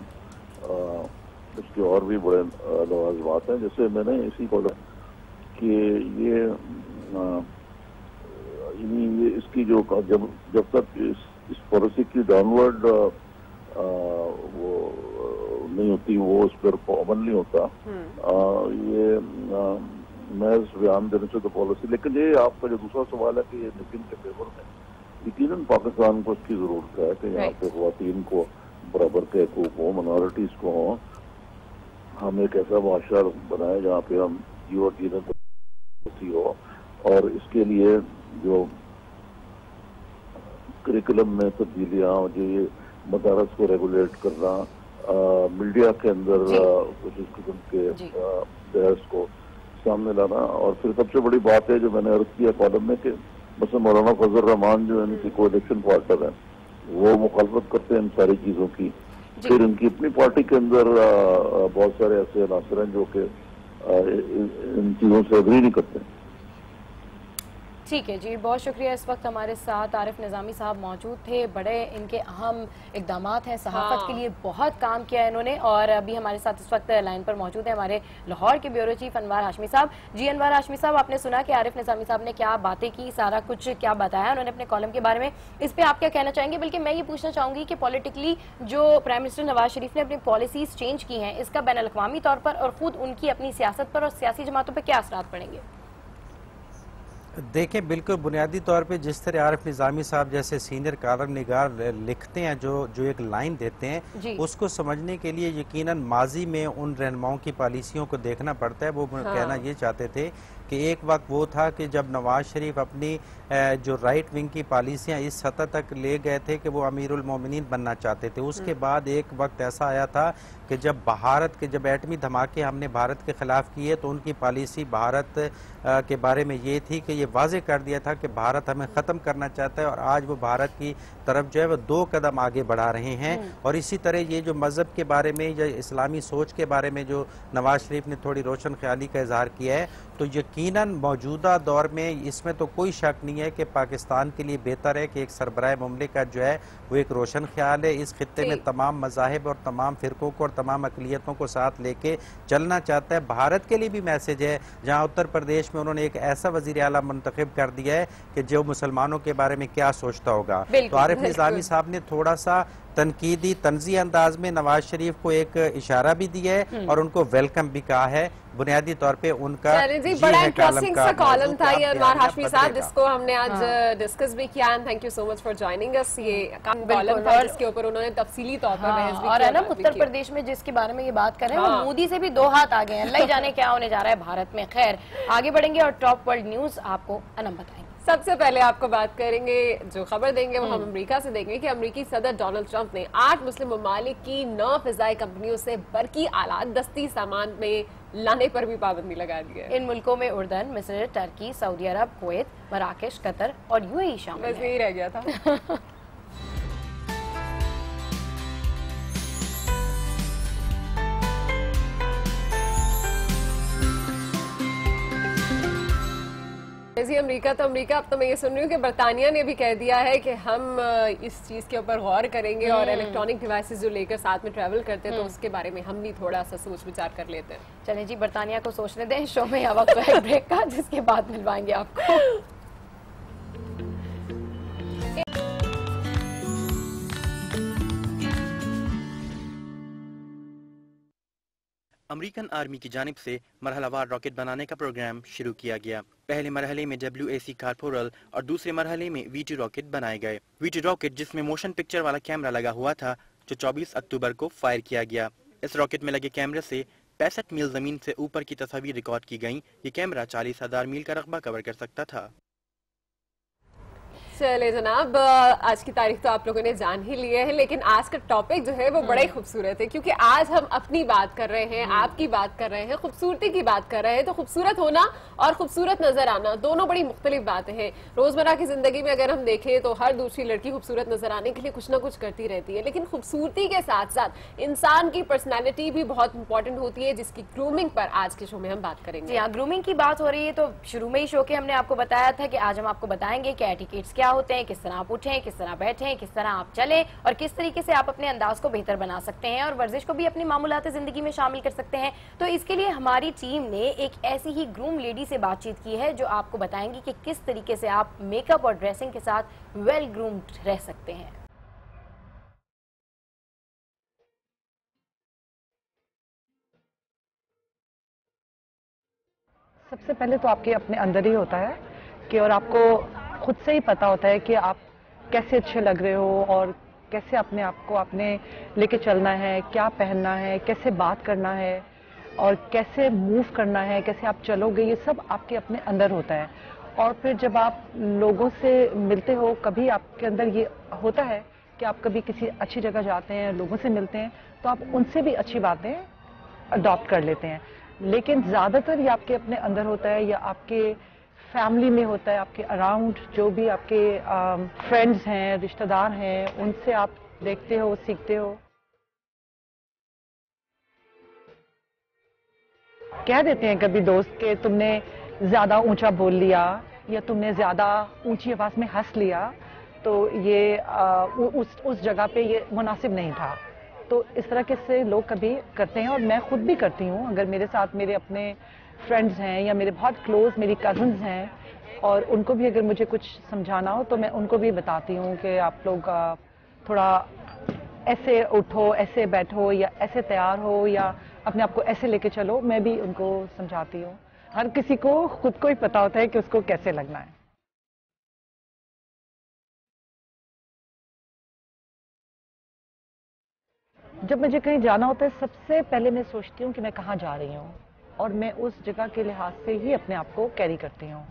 इसके और भी बड़े लवाजमात हैं। जैसे मैंने इसी को कि ये इसकी जो जब जब तक इस, इस पॉलिसी की डाउनवर्ड वो नहीं होती वो उस पर अमल नहीं होता। आ, ये आ, महज बयान देने से तो पॉलिसी लेकिन ये आपका जो दूसरा सवाल है कि ये नितिन के फेवर में यकीन पाकिस्तान को इसकी ज़रूरत है कि यहाँ पे खातन को बराबर के हकूक हो मनोरिटीज को हो। हम एक ऐसा माशा बनाए जहाँ पे हम जीव जीने हो। और इसके लिए जो करिकुलम में तब्दीलियाँ और जो ये मदारस को रेगुलेट करना मीडिया के अंदर कुछ इस किस्म के बहस को सामने लाना। और फिर सबसे बड़ी बात है जो मैंने अर्ज़ किया कॉलम में कि बस मौलाना फजल रहमान जो इनकी को इलेक्शन पार्टनर है वो मुखालफत करते हैं इन सारी चीज़ों की। फिर इनकी अपनी पार्टी के अंदर बहुत सारे ऐसे अनासर हैं जो कि इन चीज़ों से अग्री नहीं करते। हैं ठीक है जी बहुत शुक्रिया इस वक्त हमारे साथ। आरिफ निज़ामी साहब मौजूद थे बड़े इनके अहम इकदाम हैं सहाफत हाँ। के लिए बहुत काम किया है इन्होंने और अभी हमारे साथ इस वक्त लाइन पर मौजूद है हमारे लाहौर के ब्यूरो चीफ अनवार हाशमी साहब। जी अनवार हाशमी साहब आपने सुना कि आरिफ निज़ामी साहब ने क्या बातें की सारा कुछ क्या बताया उन्होंने अपने कॉलम के बारे में। इस पर आप क्या कहना चाहेंगे? बल्कि मैं ये पूछना चाहूँगी कि पॉलिटिकली जो प्राइम मिनिस्टर नवाज़ शरीफ ने अपनी पॉलिसीज़ चेंज की हैं इसका बैन अवी तौर पर और खुद उनकी अपनी सियासत पर और सियासी जमातों पर क्या असर पड़ेंगे? देखें बिल्कुल बुनियादी तौर पे जिस तरह आरफ निज़ामी साहब जैसे सीनियर कालम निगार लिखते हैं जो जो एक लाइन देते हैं उसको समझने के लिए यकीनन माजी में उन रहनुमाओं की पॉलिसियों को देखना पड़ता है वो हाँ। कहना ये चाहते थे कि एक वक्त वो था कि जब नवाज़ शरीफ अपनी जो राइट विंग की पॉलिसियाँ इस सतह तक ले गए थे कि वो अमीरुल मोमिनीन बनना चाहते थे उसके हम्म। बाद एक वक्त ऐसा आया था कि जब भारत के जब एटमी धमाके हमने भारत के खिलाफ किए तो उनकी पॉलिसी भारत के बारे में ये थी कि ये वाजे कर दिया था कि भारत हमें ख़त्म करना चाहता है और आज वो भारत की तरफ़ जो है वो दो कदम आगे बढ़ा रहे हैं हम्म। और इसी तरह ये जो मज़हब के बारे में या इस्लामी सोच के बारे में जो नवाज़ शरीफ ने थोड़ी रोशन ख्याली का इजहार किया है तो यकीनन मौजूदा दौर में इसमें तो कोई शक नहीं है कि पाकिस्तान के लिए बेहतर है कि एक सरबराह ममलिकत जो है वो एक रोशन ख्याल है। इस खत्े में तमाम मजाहब और तमाम फ़िरकों को और तमाम अकलीतों को साथ लेके चलना चाहता है। भारत के लिए भी मैसेज है। जहाँ उत्तर प्रदेश में उन्होंने एक ऐसा वजी अला मंतखब कर दिया है कि जो मुसलमानों के बारे में क्या सोचता होगा। तो आरिफ निज़ामी साहब ने थोड़ा सा तनकीदी तंजी अंदाज में नवाज़ शरीफ को एक इशारा भी दिया है हम्म। और उनको वेलकम भी कहा है। बुनियादी तौर पे उनका जी बड़ा इंटरेस्टिंग सा कॉलम था ये अनवार हाशमी साहब जिसको हमने आज डिस्कस हाँ। भी किया and thank you so much for joining us ये कॉलम था जिसके ऊपर उन्होंने तफसीली तौर पर बहस भी और है ना उत्तर प्रदेश में जिसके बारे में ये बात कर रहे हैं वो हाँ। मोदी से भी दो हाथ आ गए हैं अल्लाह जाने क्या होने जा रहा है भारत में। खैर आगे बढ़ेंगे और टॉप वर्ल्ड न्यूज़ आपको अनम बताएँगे। सबसे पहले आपको बात करेंगे जो खबर देंगे वो हम हम्म। अमेरिका से देंगे कि अमेरिकी सदर डोनाल्ड ट्रंप ने आठ मुस्लिम ममालिक की नौ फिजाई कंपनियों से बरकी आलात दस्ती सामान में लाने पर भी पाबंदी लगा दी है। इन मुल्कों में उर्दन मिस्र टर्की सऊदी अरब कुवैत मराकेश कतर और यूएई शामिल बस यही रह गया था। जी अमेरिका तो अमेरिका अब तो मैं ये सुन रही हूँ कि बरतानिया ने भी कह दिया है कि हम इस चीज़ के ऊपर गौर करेंगे और इलेक्ट्रॉनिक हम्म। डिवाइसेस जो लेकर साथ में ट्रेवल करते हैं तो हम्म। उसके बारे में हम भी थोड़ा सा सोच विचार कर लेते हैं चले जी बरतानिया को सोचने दें शो में वक्त ब्रेक का जिसके बाद मिलवाएँगे आपको अमेरिकन आर्मी की जानब से मरहलावार रॉकेट बनाने का प्रोग्राम शुरू किया गया। पहले मरहले में डब्ल्यू ए सी कारपोरल और दूसरे मरहले में वी टी रॉकेट बनाए गए। वीटी रॉकेट जिसमें मोशन पिक्चर वाला कैमरा लगा हुआ था, जो 24 अक्टूबर को फायर किया गया। इस रॉकेट में लगे कैमरे से पैंसठ मील ज़मीन से ऊपर की तस्वीर रिकॉर्ड की गई। ये कैमरा चालीस हज़ार मील का रकबा कवर कर सकता था। चले जनाब आज की तारीख तो आप लोगों ने जान ही लिए है लेकिन आज का टॉपिक जो है वो बड़ा ही हम्म। खूबसूरत है क्योंकि आज हम अपनी बात कर रहे हैं हम्म। आपकी बात कर रहे हैं खूबसूरती की बात कर रहे हैं तो खूबसूरत होना और खूबसूरत नज़र आना दोनों बड़ी मुख्तलिफ़ बातें हैं रोज़मर्रा की ज़िंदगी में अगर हम देखें तो हर दूसरी लड़की खूबसूरत नज़र आने के लिए कुछ ना कुछ करती रहती है लेकिन खूबसूरती के साथ साथ इंसान की पर्सनैलिटी भी बहुत इंपॉर्टेंट होती है जिसकी ग्रूमिंग पर आज के शो में हम बात करेंगे हाँ ग्रूमिंग की बात हो रही है तो शुरू में ही शो के हमने आपको बताया था कि आज हम आपको बताएँगे कि एटिकेट्स क्या होते हैं, किस तरह आप उठें, किस तरह बैठें, किस तरह आप चलें और किस तरीके से आप अपने अंदाज को बेहतर बना सकते हैं और वर्जिश को भी अपनी मामूलात ज़िंदगी में शामिल कर सकते हैं। तो इसके लिए हमारी टीम ने एक ऐसी ही ग्रूम लेडी से बातचीत की है, जो आपको बताएँगी कि किस तरीके से आप मेकअप और ड्रेसिंग के साथ वेल ग्रूम्ड रह सकते हैं। सबसे पहले तो आपके अपने अंदर ही होता है कि और आपको खुद से ही पता होता है कि आप कैसे अच्छे लग रहे हो और कैसे अपने आप को अपने लेके चलना है, क्या पहनना है, कैसे बात करना है और कैसे मूव करना है, कैसे आप चलोगे, ये सब आपके अपने अंदर होता है। और फिर जब आप लोगों से मिलते हो, कभी आपके अंदर ये होता है कि आप कभी किसी अच्छी जगह जाते हैं, लोगों से मिलते हैं तो आप उनसे भी अच्छी बातें अडॉप्ट कर लेते हैं। लेकिन ज़्यादातर ये आपके अपने अंदर होता है या आपके फैमिली में होता है आपके अराउंड जो भी आपके फ्रेंड्स हैं रिश्तेदार हैं उनसे आप देखते हो सीखते हो। कह देते हैं कभी दोस्त के तुमने ज़्यादा ऊँचा बोल लिया या तुमने ज़्यादा ऊँची आवाज़ में हंस लिया? तो ये आ, उ, उस उस जगह पे ये मुनासिब नहीं था। तो इस तरह के से लोग कभी करते हैं और मैं खुद भी करती हूँ। अगर मेरे साथ मेरे अपने फ्रेंड्स हैं या मेरे बहुत क्लोज मेरी कजन्स हैं और उनको भी अगर मुझे कुछ समझाना हो तो मैं उनको भी बताती हूँ कि आप लोग थोड़ा ऐसे उठो, ऐसे बैठो या ऐसे तैयार हो या अपने आप को ऐसे लेके चलो, मैं भी उनको समझाती हूँ। हर किसी को खुद को ही पता होता है कि उसको कैसे लगना है। जब मुझे कहीं जाना होता है, सबसे पहले मैं सोचती हूँ कि मैं कहाँ जा रही हूँ। और मैं उस जगह के लिहाज से ही अपने आप को कैरी करती हूँ।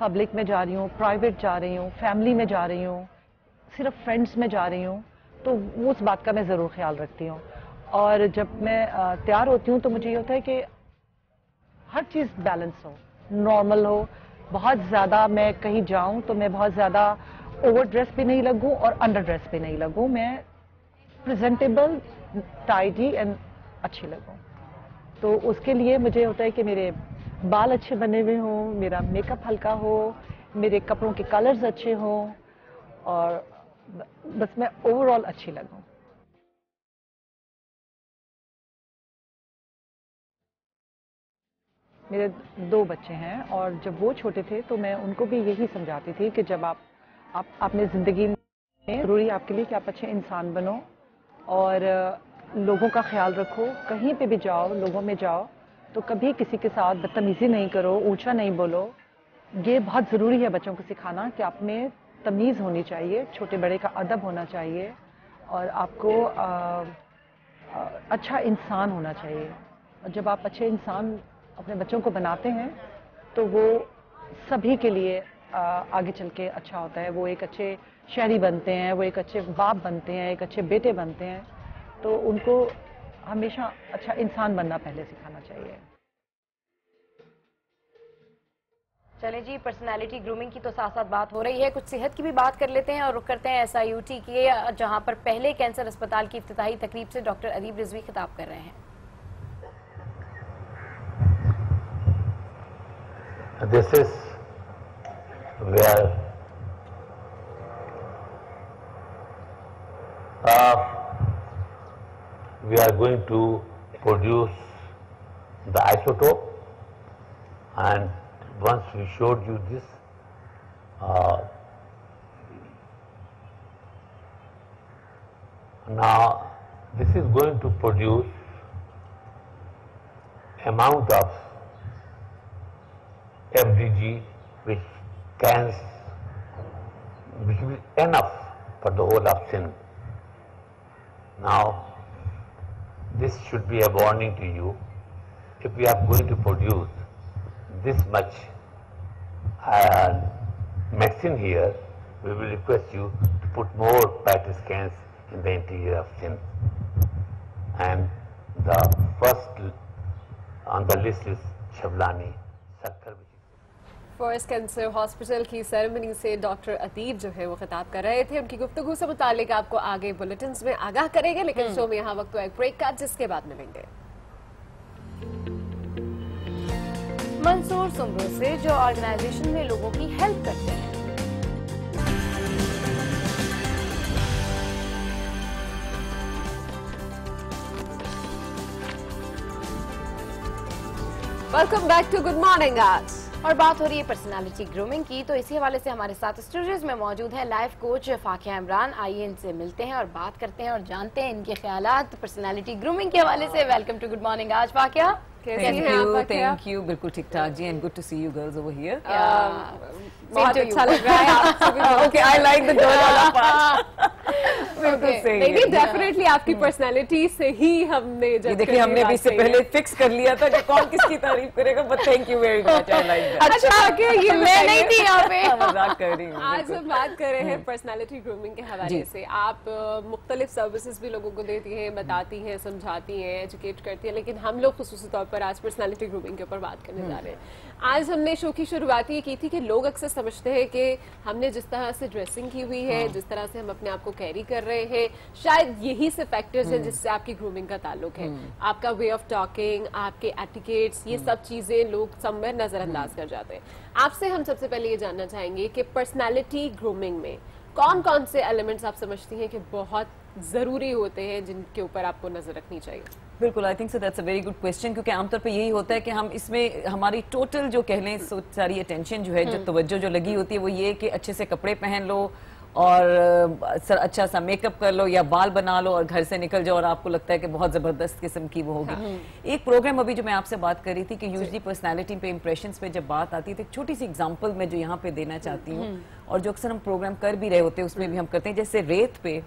पब्लिक में जा रही हूँ प्राइवेट जा रही हूँ फैमिली में जा रही हूँ, सिर्फ़ फ्रेंड्स में जा रही हूँ तो उस बात का मैं ज़रूर ख्याल रखती हूँ। और जब मैं तैयार होती हूँ तो मुझे ये होता है कि हर चीज़ बैलेंस हो नॉर्मल हो, बहुत ज़्यादा मैं कहीं जाऊँ तो मैं बहुत ज़्यादा ओवर ड्रेस भी नहीं लगूँ और अंडर ड्रेस भी नहीं लगूँ। मैं प्रेजेंटेबल टाइडी एंड अच्छी लगूँ। तो उसके लिए मुझे होता है कि मेरे बाल अच्छे बने हुए हों, मेरा मेकअप हल्का हो, मेरे कपड़ों के कलर्स अच्छे हों, और बस मैं ओवरऑल अच्छी लगूँ। मेरे दो बच्चे हैं और जब वो छोटे थे तो मैं उनको भी यही समझाती थी कि जब आप आप अपने ज़िंदगी में ज़रूरी आपके लिए कि आप अच्छे इंसान बनो और लोगों का ख्याल रखो कहीं पे भी जाओ लोगों में जाओ तो कभी किसी के साथ बदतमीजी नहीं करो ऊँचा नहीं बोलो। ये बहुत ज़रूरी है बच्चों को सिखाना कि आप में तमीज़ होनी चाहिए छोटे बड़े का अदब होना चाहिए और आपको अ, अ, अच्छा इंसान होना चाहिए। और जब आप अच्छे इंसान अपने बच्चों को बनाते हैं तो वो सभी के लिए अ, आगे चल के अच्छा होता है। वो एक अच्छे शहरी बनते हैं वो एक अच्छे बाप बनते हैं एक अच्छे बेटे बनते हैं। तो उनको हमेशा अच्छा इंसान बनना पहले सिखाना चाहिए। चले जी पर्सनालिटी ग्रूमिंग की तो साथ साथ बात हो रही है। कुछ सेहत की भी बात कर लेते हैं और रुक करते हैं एस आई यू टी की जहाँ पर पहले कैंसर अस्पताल की इफ्तिताही तकरीब से डॉक्टर अदीब रिजवी खिताब कर रहे हैं। This is where uh, we are going to produce the isotope and once we showed you this uh, now this is going to produce amount of FDG which can which will be enough for the whole of sin. Now this should be a warning to you. If we are going to produce this much uh, medicine here, we will request you to put more PET scans in the interior of sin. And the first on the list is Shavlani Sakhar. First cancer hospital की ceremony से doctor अतीब जो है वो खिताब कर रहे थे। उनकी गुफ्तगू से मुतालिक आपको आगे बुलेटिन में आगाह करेंगे लेकिन शो में यहाँ वक्त एक ब्रेक का जिसके बाद मिलेंगे। मंसूर सुम्बुल से जो ऑर्गेनाइजेशन में लोगों की हेल्प करते हैं। Welcome back to good morning आज और बात हो रही है पर्सनालिटी ग्रूमिंग की तो इसी हवाले से हमारे साथ स्टूडियोज में मौजूद है लाइफ कोच फाकिया इमरान। आइए इनसे मिलते हैं और बात करते हैं और जानते हैं इनके ख्याल पर्सनालिटी ग्रूमिंग के हवाले से। वेलकम टू गुड मॉर्निंग आज Fakiha thank you thank you. बिल्कुल ठीक ठाक जी and good to see you girls over here बहुत अच्छा लग रहा है okay I like the door वाला पार्ट बिल्कुल सही नहीं डेफिनेटली आपकी पर्सनालिटी से ही हमने देखिए हमने भी इससे पहले फिक्स कर लिया था कि कौन किसकी तारीफ़ करेगा but thank you very much I like that अच्छा ये मैं नहीं थी यहाँ पे। मज़ाक कर रही हूँ आज हम बात कर रहे हैं पर्सनालिटी ग्रूमिंग के हवाले से। आप मुख्तलिफ़ सर्विसेज़ भी लोगों को देती हैं बताती हैं समझाती हैं एजुकेट करती हैं लेकिन हम लोग खसूसी तौर पर आज पर्सनालिटी ग्रूमिंग के ऊपर बात करने जा रहे हैं। आज हमने शो की शुरुआत ये की थी कि लोग अक्सर समझते हैं कि हमने जिस तरह से ड्रेसिंग की हुई है जिस तरह से हम अपने आप को कैरी कर रहे हैं शायद यही से फैक्टर्स हैं जिससे आपकी ग्रूमिंग का ताल्लुक है। आपका वे ऑफ़ टॉकिंग आपके एटिकेट्स ये सब चीज़ें लोग समवेयर नजरअंदाज कर जाते हैं। आपसे हम सबसे पहले ये जानना चाहेंगे कि पर्सनैलिटी ग्रूमिंग में कौन कौन से एलिमेंट्स आप समझती हैं कि बहुत ज़रूरी होते हैं जिनके ऊपर आपको नज़र रखनी चाहिए। बिल्कुल I think so that's a very good question क्योंकि आमतौर पे यही होता है कि हम इसमें हमारी टोटल जो कह लें सारी अटेंशन जो है जो तवज्जो जो लगी होती है वो ये कि अच्छे से कपड़े पहन लो और सर अच्छा सा मेकअप कर लो या बाल बना लो और घर से निकल जाओ और आपको लगता है कि बहुत ज़बरदस्त किस्म की वो होगी। एक प्रोग्राम अभी जो मैं आपसे बात कर रही थी कि यूजली पर्सनालिटी पे इंप्रेशन पे जब बात आती है तो एक छोटी सी एग्जांपल मैं जो यहाँ पे देना चाहती हूँ और जो अक्सर हम प्रोग्राम कर भी रहे होते हैं उसमें भी हम करते हैं जैसे रेत पे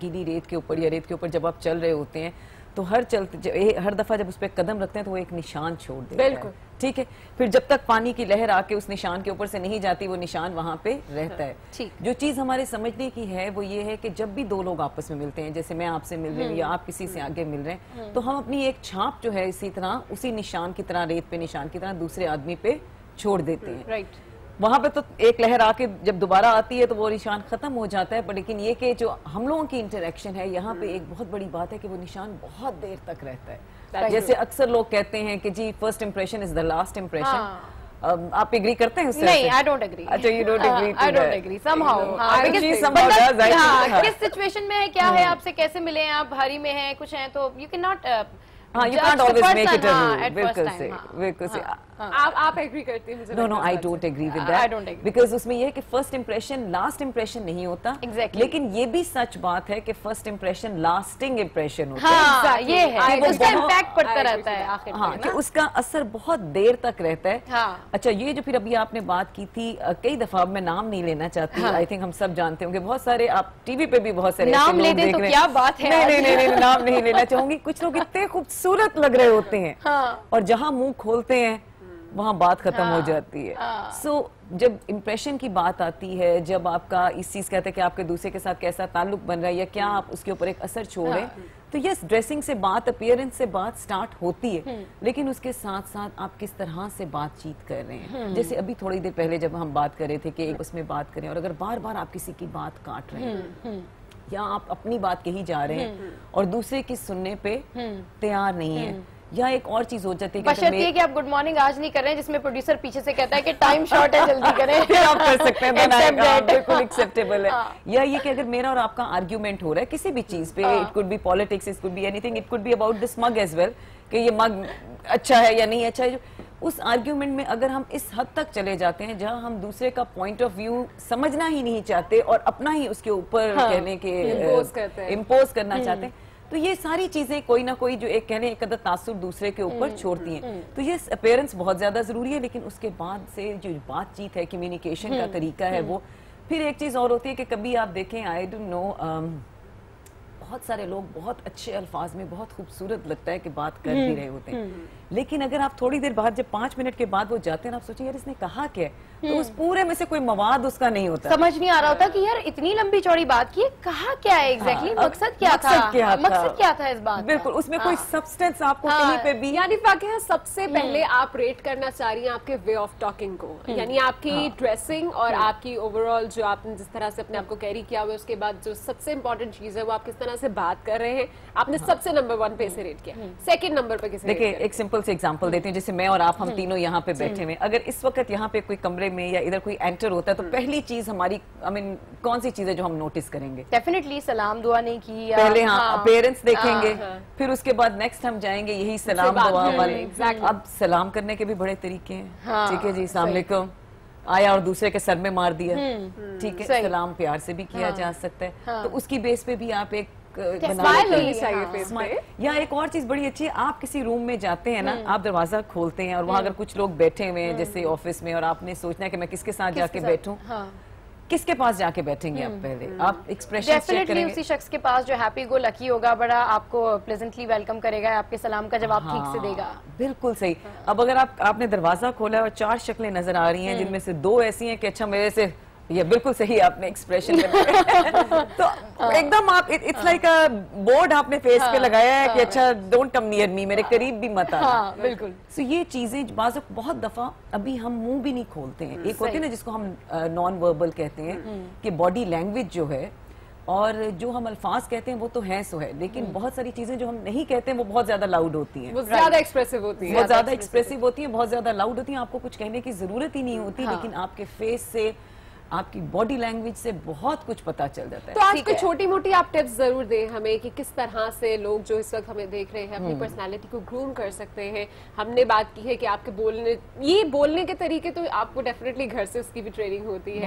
गीली रेत के ऊपर या रेत के ऊपर जब आप चल रहे होते हैं तो हर चलते हर दफ़ा जब उस पर कदम रखते हैं तो वो एक निशान छोड़ देता बिल्कुल। ठीक है? फिर जब तक पानी की लहर आके उस निशान के ऊपर से नहीं जाती वो निशान वहाँ पे रहता है। ठीक। जो चीज़ हमारे समझने की है वो ये है कि जब भी दो लोग आपस में मिलते हैं जैसे मैं आपसे मिल रही हूँ या आप किसी से आगे मिल रहे हैं तो हम अपनी एक छाप जो है इसी तरह उसी निशान की तरह रेत पे निशान की तरह दूसरे आदमी पे छोड़ देते हैं। राइट वहाँ पे तो एक लहर आके जब दोबारा आती है तो वो निशान खत्म हो जाता है पर लेकिन ये कि जो हम लोगों की इंटरेक्शन है यहाँ पे एक बहुत बड़ी बात है कि वो निशान बहुत देर तक रहता है। That's जैसे अक्सर लोग कहते हैं कि जी first impression is the last impression आप एग्री करते हैं उससे नहीं आई डोंट एग्री अच्छा you don't agree I don't agree somehow हाँ। किस सिचुएशन में है क्या है आपसे कैसे मिले हैं आप भारी में हैं कुछ हैं तो यू कैन नॉट हाँ you can't always make it a हाँ, रूल बिल्कुल से बिल्कुल से आप आप एग्री करती हैं no no I don't agree with that because उसमें ये है कि फ़र्स्ट इंप्रेशन लास्ट इंप्रेशन नहीं होता। Exactly. लेकिन ये भी सच बात है कि फ़र्स्ट इंप्रेशन लास्टिंग इंप्रेशन होता हाँ। Exactly. ये है कि उसका इम्पैक्ट पड़ता रहता है आखिर हाँ कि उसका असर बहुत देर तक रहता है। हाँ। अच्छा ये जो फिर अभी आपने बात की थी कई दफ़ा अब मैं नाम नहीं लेना चाहती। हाँ। आई थिंक हम सब जानते होंगे। बहुत सारे आप टीवी पे भी बहुत सारे नाम ऐसे ले लोग दें देख तो क्या बात है नहीं नहीं नहीं नाम नहीं लेना चाहूँगी। कुछ लोग इतने खूबसूरत लग रहे होते हैं। हाँ। और जहाँ मुँह खोलते हैं वहाँ बात खत्म हाँ। हो। जाती है। हाँ। सो जब इम्प्रेशन की बात आती है जब आपका इस चीज़ कहते हैं कि आपके दूसरे के साथ कैसा ताल्लुक बन रहा है या क्या आप उसके ऊपर एक असर छोड़ रहे हैं तो यस ड्रेसिंग से बात अपियरेंस से बात स्टार्ट होती है। लेकिन उसके साथ साथ आप किस तरह से बातचीत कर रहे हैं? जैसे अभी थोड़ी देर पहले जब हम बात कर रहे थे कि उसमें बात करें और अगर बार बार आप किसी की बात काट रहे हैं या आप अपनी बात कही जा रहे हैं और दूसरे की सुनने पे तैयार नहीं है। या एक और चीज़ हो जाती है कि बशर्ते कि आप गुड मॉर्निंग आज नहीं कर रहे हैं जिसमें प्रोड्यूसर पीछे से कहता है कि टाइम शॉर्ट है जल्दी करें। फिर आप कर सकते हैं Accept बिल्कुल एक्सेप्टेबल है। हाँ। या ये कि अगर मेरा और आपका आर्ग्यूमेंट हो रहा है किसी भी चीज़ पे it could be politics it could be anything it could be about this mug as well कि ये मग अच्छा है या नहीं अच्छा है उस आर्ग्यूमेंट में अगर हम इस हद तक चले जाते हैं जहाँ हम दूसरे का पॉइंट ऑफ़ व्यू समझना ही नहीं चाहते और अपना ही उसके ऊपर हाँ, कहने के। इम्पोज करना चाहते हैं। तो ये सारी चीज़ें कोई ना कोई जो एक कहने एक कदर तासुर दूसरे के ऊपर छोड़ती हैं। तो ये अपेयरेंस बहुत ज़्यादा ज़रूरी है लेकिन उसके बाद से जो बातचीत है कम्युनिकेशन का तरीका है वो फिर एक चीज़ और होती है कि कभी आप देखें आई डोंट नो बहुत सारे लोग बहुत अच्छे अल्फाज में बहुत खूबसूरत लगता है कि बात कर भी रहे होते हैं। लेकिन अगर आप थोड़ी देर बाद जब पाँच मिनट के बाद वो जाते हैं आप सोचें यार इसने कहा क्या है? तो उस पूरे में से कोई मवाद उसका नहीं होता। समझ नहीं आ रहा होता कि यार इतनी लंबी चौड़ी बात की है, कहा क्या है एग्जैक्टली हाँ, मकसद क्या मकसद था? क्या हाँ, था? मकसद क्या था इस बात बिल्कुल उसमें कोई हाँ। सब्सटेंस आपको हाँ, कहीं पे भी यानी वाकई सबसे पहले आप रेट करना चाह रही हैं आपके वे ऑफ़ टॉकिंग को। यानी आपकी ड्रेसिंग और आपकी ओवरऑल जो आपने जिस तरह से अपने आपको कैरी किया हुआ है उसके बाद जो सबसे इंपॉर्टेंट चीज़ है वो आप किस तरह से बात कर रहे हैं। आपने सबसे नंबर वन पे से रेट किया। सेकंड नंबर पे किसे देखिए एक सिंपल से एग्जांपल देते हैं जैसे मैं और आप हम तीनों यहाँ पे बैठे हुए अगर इस वक्त यहाँ पे कोई कमरे में या इधर कोई एंटर होता है तो पहली चीज़ हमारी आई मीन कौन सी चीज़ है जो हम नोटिस करेंगे? डेफिनेटली सलाम दुआ नहीं की पहले हाँ पेरेंट्स देखेंगे हाँ, फिर उसके बाद नेक्स्ट हम जाएँगे यही सलाम दुआ वाले। अब सलाम करने के भी बड़े तरीके हैं। हाँ, ठीक है जी सलाम अलैकुम आया और दूसरे के सर में मार दिया। ठीक है सलाम प्यार से भी किया हाँ, जा सकता है। हाँ, तो उसकी बेस पे भी आप एक होनी हैं। हाँ, या एक और चीज़ बड़ी अच्छी है आप किसी रूम में जाते हैं ना आप दरवाज़ा खोलते हैं और वहाँ अगर कुछ लोग बैठे हुए हैं जैसे ऑफ़िस में और आपने सोचना है कि मैं किसके साथ जाके बैठूं? हाँ। किसके पास जाके बैठेंगे आप पहले? आप एक्सप्रेशन डेफिनेटली उसी शख्स के पास जो हैप्पी गो लकी होगा बड़ा आपको प्लेजेंटली वेलकम करेगा आपके सलाम का जवाब ठीक से हाँ, देगा बिल्कुल सही। हाँ। अब अगर आप आपने दरवाज़ा खोला और चार शक्लें नज़र आ रही हैं जिनमें से दो ऐसी हैं कि अच्छा मेरे से ये बिल्कुल सही आपने एक्सप्रेशन तो एकदम आप इट्स लाइक अ बोर्ड आपने फेस हाँ, पे लगाया है हाँ, कि अच्छा डोंट कम नियर मी मेरे करीब भी मत आना। हाँ बिल्कुल। सो ये चीज़ें बाज़ बहुत दफ़ा अभी हम मुँह भी नहीं खोलते हैं। एक होती है ना जिसको हम नॉन वर्बल कहते हैं कि बॉडी लैंग्वेज जो है और जो हम अल्फाज कहते हैं वो तो है सो है लेकिन बहुत सारी चीज़ें जो हम नहीं कहते हैं वो बहुत ज़्यादा लाउड होती हैं। वो ज़्यादा एक्सप्रेसिव होती है। बहुत ज़्यादा एक्सप्रेसिव होती है बहुत ज़्यादा लाउड होती है आपको कुछ कहने की ज़रूरत ही नहीं होती लेकिन आपके फेस से आपकी बॉडी लैंग्वेज से बहुत कुछ पता चल जाता है। तो है आज कोई छोटी मोटी आप टिप्स ज़रूर दें हमें कि किस तरह से लोग जो इस वक्त हमें देख रहे हैं अपनी पर्सनालिटी को ग्रूम कर सकते हैं। हमने बात की है कि आपके बोलने ये बोलने के तरीके तो आपको डेफिनेटली घर से उसकी भी ट्रेनिंग होती है।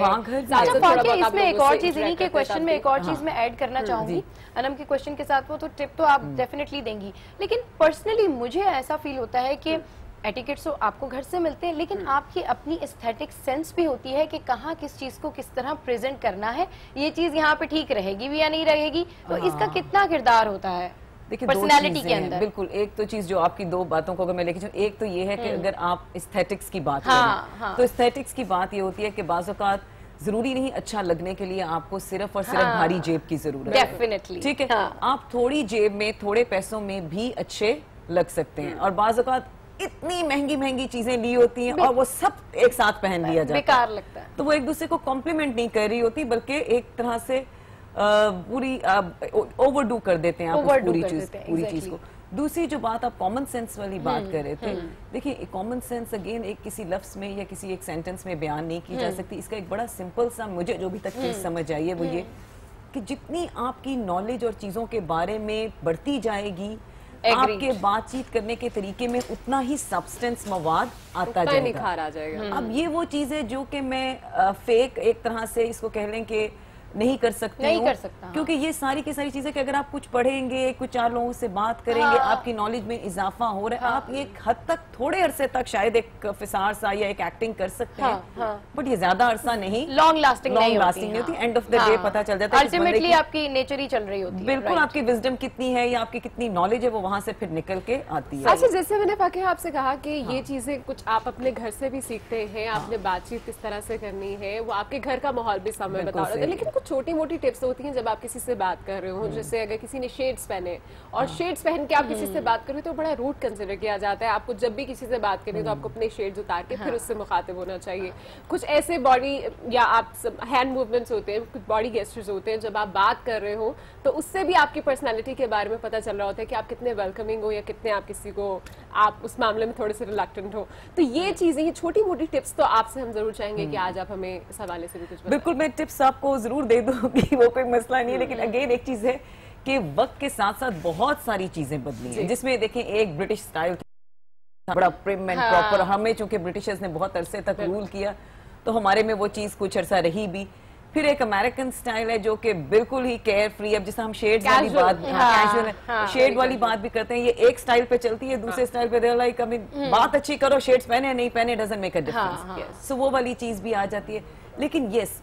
है। इसमें एक और चीज़ इन्हीं के क्वेश्चन में एक और हाँ। चीज़ मैं ऐड करना चाहूँगी। अनम के क्वेश्चन के साथ वो तो टिप तो आप डेफिनेटली देंगी। लेकिन पर्सनली मुझे ऐसा फील होता है कि एटिकेट्स तो आपको घर से मिलते हैं लेकिन आपकी अपनी एस्थेटिक सेंस भी होती है कि कहाँ किस चीज़ को किस तरह प्रेजेंट करना है। ये चीज़ यहाँ पे ठीक रहेगी भी या नहीं रहेगी? तो इसका कितना किरदार होता है देखिए दो के अंदर? बिल्कुल एक तो चीज़ जो आपकी दो बातों को अगर मैं लेके चलूँ एक तो ये है कि अगर आप एस्थेटिक्स की बात हाँ, करें हाँ। तो एस्थेटिक्स की बात ये होती है कि बाज़ औक़ात ज़रूरी नहीं अच्छा लगने के लिए आपको सिर्फ़ और सिर्फ़ हाँ। भारी जेब की ज़रूरत है। डेफिनेटली ठीक है? हाँ। आप थोड़ी जेब में थोड़े पैसों में भी अच्छे लग सकते हैं। और बाज़ औक़ात इतनी महँगी महँगी चीज़ें ली होती हैं और वो सब एक साथ पहन लिया जाता है। बेकार लगता है। तो वो एक दूसरे को कॉम्प्लीमेंट नहीं कर रही होती बल्कि एक तरह से पूरी ओवरडू कर देते हैं आप पूरी चीज़ पूरी चीज़ को। दूसरी जो बात आप कॉमन सेंस वाली बात कर रहे थे देखिए कॉमन सेंस अगेन एक किसी लफ्ज में या किसी एक सेंटेंस में बयान नहीं की जा सकती। इसका एक बड़ा सिंपल सा मुझे जो भी तक चीज़ समझ आई है वो ये कि जितनी आपकी नॉलेज और चीज़ों के बारे में बढ़ती जाएगी आपके बातचीत करने के तरीके में उतना ही सब्सटेंस मवाद आता जाएगा। निखार आ जाएगा। अब ये वो चीज़ है जो कि मैं फेक एक तरह से इसको कह लें कि नहीं कर सकते नहीं कर सकता, हाँ। क्योंकि ये सारी की सारी चीज़ें कि अगर आप कुछ पढ़ेंगे कुछ चार लोगों से बात करेंगे हाँ। आपकी नॉलेज में इजाफा हो रहा है। हाँ। आप एक हद तक थोड़े अरसे तक शायद एक फिसार सा या एक एक्टिंग कर सकते हाँ, हैं। हाँ। बट ये ज़्यादा अरसा नहीं। लॉन्ग लास्टिंग लॉन्ग नहीं लास्टिंग नहीं होती। एंड ऑफ़ द डे पता चल जाता है अल्टीमेटली आपकी नेचर ही चल रही होती है बिल्कुल आपकी विजडम कितनी है या आपकी कितनी नॉलेज है वो वहाँ से फिर निकल के आती है। अच्छा जैसे मैंने फाके आपसे कहा कि ये चीज़ें कुछ आप अपने घर से भी सीखते हैं आपने बातचीत किस तरह से करनी है वो आपके घर का माहौल भी समय बता रहा है। लेकिन कुछ छोटी मोटी टिप्स होती हैं जब आप किसी से बात कर रहे हो जैसे अगर किसी ने शेड्स पहने और शेड्स पहन के आप किसी से बात कर रहे हो तो बड़ा रूट कंसिडर किया जाता है। आपको जब भी किसी से बात करनी है तो आपको अपने शेड्स उतार के फिर उससे मुखातिब होना चाहिए। कुछ ऐसे बॉडी या आप हैंड मूवमेंट्स होते हैं कुछ बॉडी गेस्टर्स होते हैं जब आप बात कर रहे हो तो उससे भी आपकी पर्सनैलिटी के बारे में पता चल रहा होता है कि आप कितने वेलकमिंग हो या कितने आप किसी को आप उस मामले में थोड़े से रिलेक्टेंट हो। तो ये चीज़ें ये छोटी मोटी टिप्स तो आपसे हम ज़रूर चाहेंगे कि आज आप हमें इस हवाले से भी कुछ बिल्कुल मैं टिप्स आपको ज़रूर दे दूँगी वो कोई मसला नहीं है लेकिन अगेन एक चीज़ है कि वक्त के साथ साथ बहुत सारी चीज़ें बदली हैं। जिसमें देखें एक ब्रिटिश स्टाइल बड़ा प्रिम एंड प्रॉपर हमें चूँकि ब्रिटिशर्स ने बहुत अरसे तक रूल किया तो हमारे में वो चीज़ कुछ अरसा रही भी। फिर एक अमेरिकन स्टाइल है जो कि बिल्कुल ही केयर फ्री अब जिस हम शेड वाली बात हाँ, कैजुअल हाँ, शेड वाली बात भी करते हैं। ये एक स्टाइल पे चलती है दूसरे स्टाइल पे लाइक आई बात अच्छी करो शेड्स पहने नहीं पहने doesn't make a difference so वो वाली चीज़ भी आ जाती है। लेकिन यस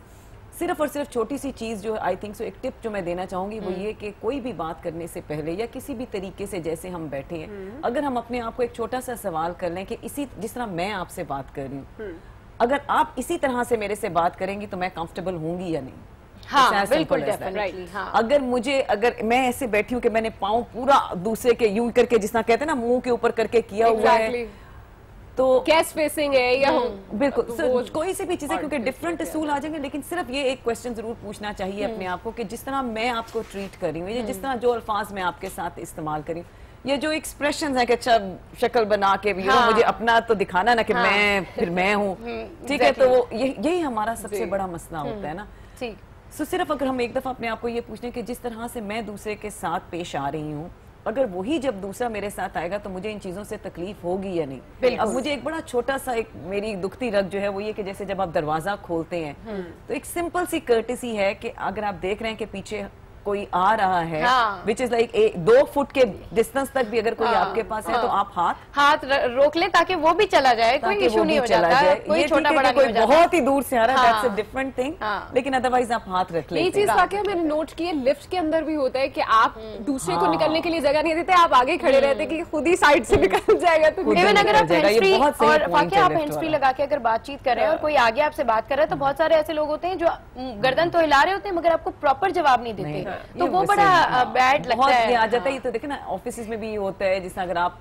सिर्फ़ और सिर्फ़ छोटी सी चीज़ जो आई थिंक सो एक टिप जो मैं देना चाहूँगी वो ये कि कोई भी बात करने से पहले या किसी भी तरीके से जैसे हम बैठे हैं अगर हम अपने आप को एक छोटा सा सवाल कर लें कि इसी जिस तरह मैं आपसे बात कर रही हूँ अगर आप इसी तरह से मेरे से बात करेंगी तो मैं कंफर्टेबल होंगी या नहीं? हाँ, बिल्कुल, हाँ। अगर मुझे अगर मैं ऐसे बैठी हूँ कि मैंने पाँव पूरा दूसरे के यूँ करके जिस तरह कहते हैं ना मुँह के ऊपर करके किया exactly. हुआ है तो कैश फेसिंग है या बिल्कुल। तो कोई सी भी चीज़ें क्योंकि डिफरेंट असूल आ जाएँगे लेकिन सिर्फ़ ये एक क्वेश्चन ज़रूर पूछना चाहिए अपने आप को कि जिस तरह मैं आपको ट्रीट कर रही हूँ जिस तरह जो अल्फाज मैं आपके साथ इस्तेमाल कर ये जो एक्सप्रेशन है कि अच्छा शक्ल बना के भी हाँ। मुझे अपना तो दिखाना ना कि हाँ। मैं फिर मैं हूँ। ठीक है तो ये- यही हमारा सबसे बड़ा मसला होता है ना। ठीक। सो सिर्फ़ अगर हम एक दफ़ा अपने आप को ये पूछने कि जिस तरह से मैं दूसरे के साथ पेश आ रही हूँ अगर वही जब दूसरा मेरे साथ आएगा तो मुझे इन चीज़ों से तकलीफ़ होगी या नहीं? अब मुझे एक बड़ा छोटा सा एक मेरी दुखती रग जो है वो ये कि जैसे जब आप दरवाज़ा खोलते हैं तो एक सिंपल सी कर्टिसी है कि अगर आप देख रहे हैं कि पीछे कोई आ रहा है हाँ। विच इज़ लाइक दो फुट के डिस्टेंस तक भी अगर कोई हाँ, आपके पास हाँ, है। तो आप हाथ हाथ रोक ले ताकि वो भी चला जाए कोई इशू नहीं हो चला जाता जाए। कोई ये छोटा बड़ा हो कोई बहुत ही दूर से आ रहा है हाँ। डिफरेंट थिंग हाँ। लेकिन अदरवाइज़ आप हाथ रख ये चीज़ हैं। वाकई मैंने नोट की है लिफ्ट के अंदर भी होता है कि आप हम्म। दूसरे को हाँ। निकलने के लिए जगह नहीं देते आप आगे खड़े रहते कि खुद ही साइड से निकल जाएगा तो इवन अगर आप और वाकई आप फ्री लगा के अगर बातचीत कर रहे हैं और कोई आगे आपसे बात कर रहा है तो बहुत सारे ऐसे लोग होते हैं जो हम्म, गर्दन तो हिला रहे होते हैं मगर आपको प्रॉपर जवाब नहीं नहीं, देते तो वो बड़ा हाँ, बैड लगता है। आ जाता है हाँ। ये तो देखिए ना ऑफ़िस में भी होता है जिस अगर आप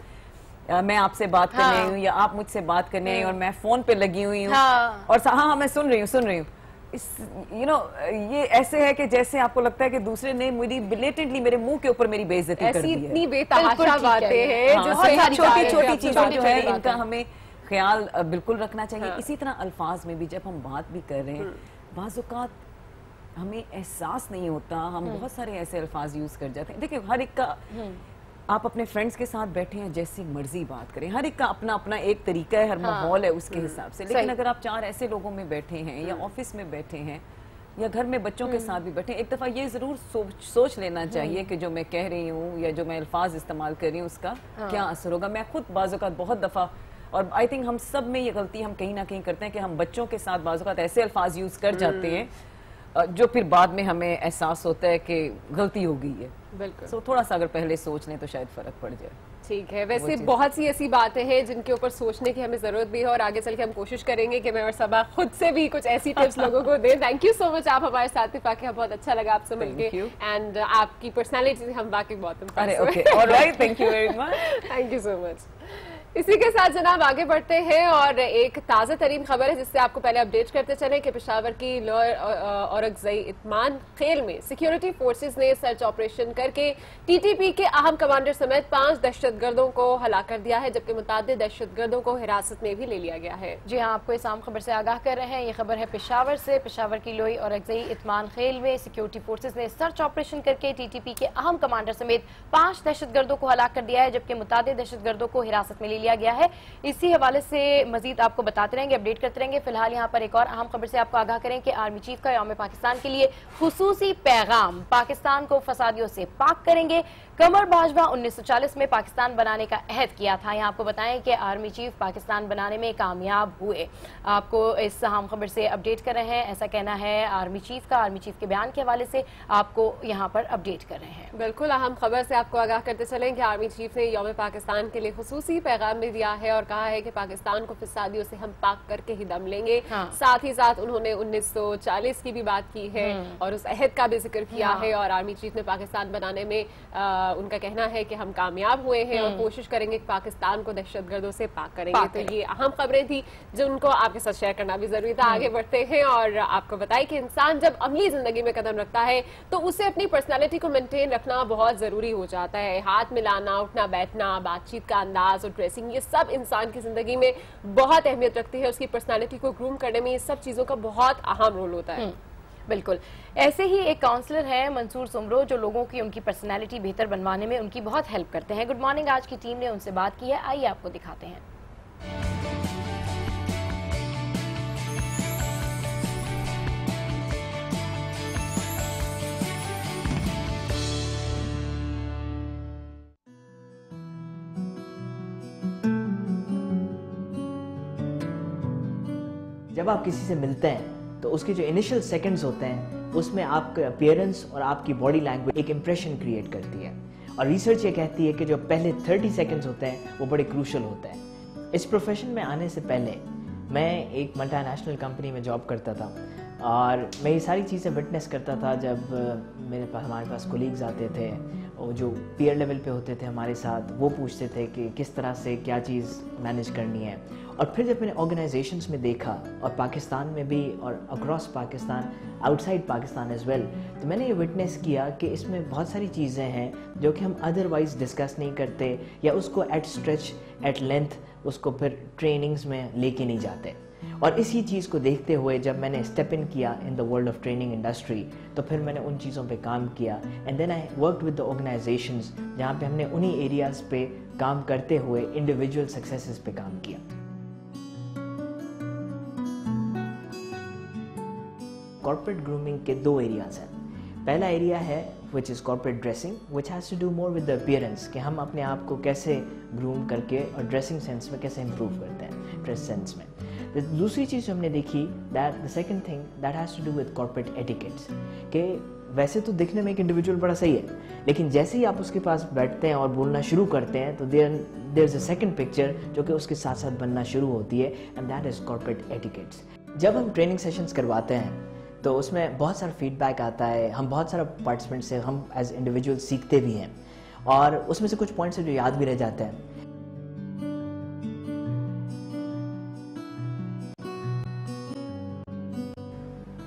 अ, मैं आपसे बात करने आई हाँ। हूँ या आप मुझसे बात करने आई हूँ और मैं फ़ोन पे लगी हुई हूँ हाँ। और हाँ हाँ मैं सुन रही हूँ सुन रही हूँ। इस यू नो ये ऐसे है कि जैसे आपको लगता है कि दूसरे ने मेरी बिलेटेंटली मेरे मुँह के ऊपर मेरी बेइज्जती कर दी है। इतनी बेतहाशा बातें हैं। हाँ, छोटी छोटी चीज़ों जो है इनका हमें ख्याल बिल्कुल रखना चाहिए। हाँ। इसी तरह अल्फाज में भी जब हम बात भी कर रहे हैं बाजुकात हमें एहसास नहीं होता हम बहुत सारे ऐसे अल्फाज यूज़ कर जाते हैं। देखिए हर एक का आप अपने फ्रेंड्स के साथ बैठे हैं जैसी मर्ज़ी बात करें। हर एक का अपना अपना एक तरीका है हर हाँ, माहौल है उसके हिसाब से। लेकिन अगर आप चार ऐसे लोगों में बैठे हैं या ऑफ़िस में बैठे हैं या घर में बच्चों के साथ भी बैठे एक दफ़ा ये ज़रूर सोच सोच लेना चाहिए कि जो मैं कह रही हूँ या जो मैं अल्फाज इस्तेमाल कर रही हूँ उसका क्या असर होगा? मैं खुद बाजुकात बहुत दफ़ा और आई थिंक हम सब में ये गलती हम कहीं ना कहीं करते हैं कि हम बच्चों के साथ बाजुकात ऐसे अल्फाज यूज़ कर जाते हैं जो फिर बाद में हमें एहसास होता है कि गलती हो गई है। बिल्कुल। सो थोड़ा सा अगर पहले सोच लें तो शायद फ़र्क पड़ जाए। ठीक है। वैसे बहुत सी ऐसी बातें हैं जिनके ऊपर सोचने की हमें ज़रूरत भी है और आगे चल के हम कोशिश करेंगे कि मैं और सबा खुद से भी कुछ ऐसी टिप्स लोगों को दें। थैंक यू सो मच आप हमारे साथ थे। पाके बहुत अच्छा लगा आपसे मिलके। एंड आपकी पर्सनालिटी से हम वाकई बहुत thank you very much thank you so much इसी के साथ जनाब आगे बढ़ते हैं और एक ताज़ा तरीन खबर है जिससे आपको पहले अपडेट करते चले कि पिशावर की औरगजई इतमान खेल में सिक्योरिटी फोर्सेस ने सर्च ऑपरेशन करके टीटीपी के अहम कमांडर समेत पाँच दहशतगर्दों को हला कर दिया है, जबकि मुताद दहशतगर्दों को हिरासत में भी ले लिया गया है। जी हाँ आपको इस आम खबर से आगाह कर रहे हैं। ये खबर है पिशावर से। पिशावर की लोई और अगजई इतमान खेल में सिक्योरिटी फोर्सेज ने सर्च ऑपरेशन करके टीटीपी के अहम कमांडर समेत पाँच दहशतगर्दों को हलाक कर दिया है, जबकि मुताद दहशतगर्दों को हिरासत में ले लिया गया है। इसी हवाले से मजीद आपको बताते रहेंगे, अपडेट करते रहेंगे। फ़िलहाल यहाँ पर एक और अहम खबर से आपको आगाह करें कि आर्मी चीफ का यौम पाकिस्तान के लिए खसूसी पैगाम पाकिस्तान को फसादियों से पाक करेंगे। कमर बाजवा 1940 में पाकिस्तान बनाने का अहद किया था यहाँ आपको बताएँ कि आर्मी चीफ पाकिस्तान बनाने में कामयाब हुए आपको इस अहम खबर से अपडेट कर रहे हैं ऐसा कहना है आर्मी चीफ का आर्मी चीफ के बयान के हवाले से आपको यहाँ पर अपडेट कर रहे हैं बिल्कुल अहम खबर से आपको आगाह करते चलें कि आर्मी चीफ ने यौम पाकिस्तान के लिए खसूसी पैगाम भी दिया है और कहा है कि पाकिस्तान को फिसादियों से हम पाक करके ही दम लेंगे हाँ। साथ ही साथ उन्होंने 1940 की भी बात की है हम्म। और उस अहद का भी ज़िक्र किया हाँ। है और आर्मी चीफ ने पाकिस्तान बनाने में उनका कहना है कि हम कामयाब हुए हैं और हम्म। कोशिश करेंगे कि पाकिस्तान को दहशत गर्दों से पाक करेंगे। पाक तो ये अहम खबरें थी जो उनको आपके साथ शेयर करना भी ज़रूरी था। हम्म। आगे बढ़ते हैं और आपको बताए कि इंसान जब अमली ज़िंदगी में कदम रखता है तो उसे अपनी पर्सनैलिटी को मेंटेन रखना बहुत ज़रूरी हो जाता है। हाथ मिलाना उठना बैठना बातचीत का अंदाज और ड्रेसिंग ये सब इंसान की ज़िंदगी में बहुत अहमियत रखती है। उसकी पर्सनैलिटी को ग्रूम करने में ये सब चीज़ों का बहुत अहम रोल होता है। हम्म, बिल्कुल। ऐसे ही एक काउंसलर है, मंसूर सुमरो, जो लोगों की उनकी पर्सनैलिटी बेहतर बनवाने में उनकी बहुत हेल्प करते हैं। गुड मॉर्निंग आज की टीम ने उनसे बात की है। आइए आपको दिखाते हैं। जब आप किसी से मिलते हैं तो उसके जो इनिशियल सेकंड्स होते हैं, उसमें आपके अपियरेंस और आपकी बॉडी लैंग्वेज एक इम्प्रेशन क्रिएट करती है। और रिसर्च ये कहती है कि जो पहले 30 सेकंड्स होते हैं, वो बड़े क्रूशल होते हैं। इस प्रोफेशन में आने से पहले मैं एक मल्टी कंपनी में जॉब करता था और मैं ये सारी चीज़ें विटनेस करता था जब मेरे पास हमारे पास कोलीग्स आते थे और जो पीयर लेवल पे होते थे हमारे साथ, वो पूछते थे कि किस तरह से क्या चीज़ मैनेज करनी है। और फिर जब मैंने ऑर्गेनाइजेशंस में देखा, और पाकिस्तान में भी, और across Pakistan outside Pakistan as well तो मैंने ये विटनेस किया कि इसमें बहुत सारी चीज़ें हैं जो कि हम अदरवाइज़ डिस्कस नहीं करते, या उसको एट स्ट्रेच एट लेंथ उसको फिर ट्रेनिंग्स में लेके नहीं जाते। और इसी चीज़ को देखते हुए जब मैंने स्टेप इन किया in the world of training industry तो फिर मैंने उन चीज़ों पे काम किया। And then I work with the organisations जहाँ पे हमने उन्हीं एरियाज़ पे काम करते हुए इंडिविजुअल सक्सेसेस पे काम किया। कॉर्पोरेट ग्रूमिंग के दो एरियाज़ हैं। पहला एरिया है which is corporate dressing which has to do more with the appearance कि हम अपने आप को कैसे ग्रूम करके और ड्रेसिंग सेंस में कैसे इम्प्रूव करते हैं ड्रेस सेंस में। दूसरी चीज़ हमने देखी that the second thing that has to do with corporate etiquettes कि वैसे तो दिखने में एक इंडिविजुअल बड़ा सही है, लेकिन जैसे ही आप उसके पास बैठते हैं और बोलना शुरू करते हैं तो there there is a second picture जो कि उसके साथ साथ बनना शुरू होती है and that is corporate etiquettes जब हम ट्रेनिंग सेशंस करवाते हैं तो उसमें बहुत सारा फीडबैक आता है। हम बहुत सारा पार्टिसिपेंट से हम एज इंडिविजुअल सीखते भी हैं। और उसमें से कुछ पॉइंट्स जो याद भी रह जाते हैं।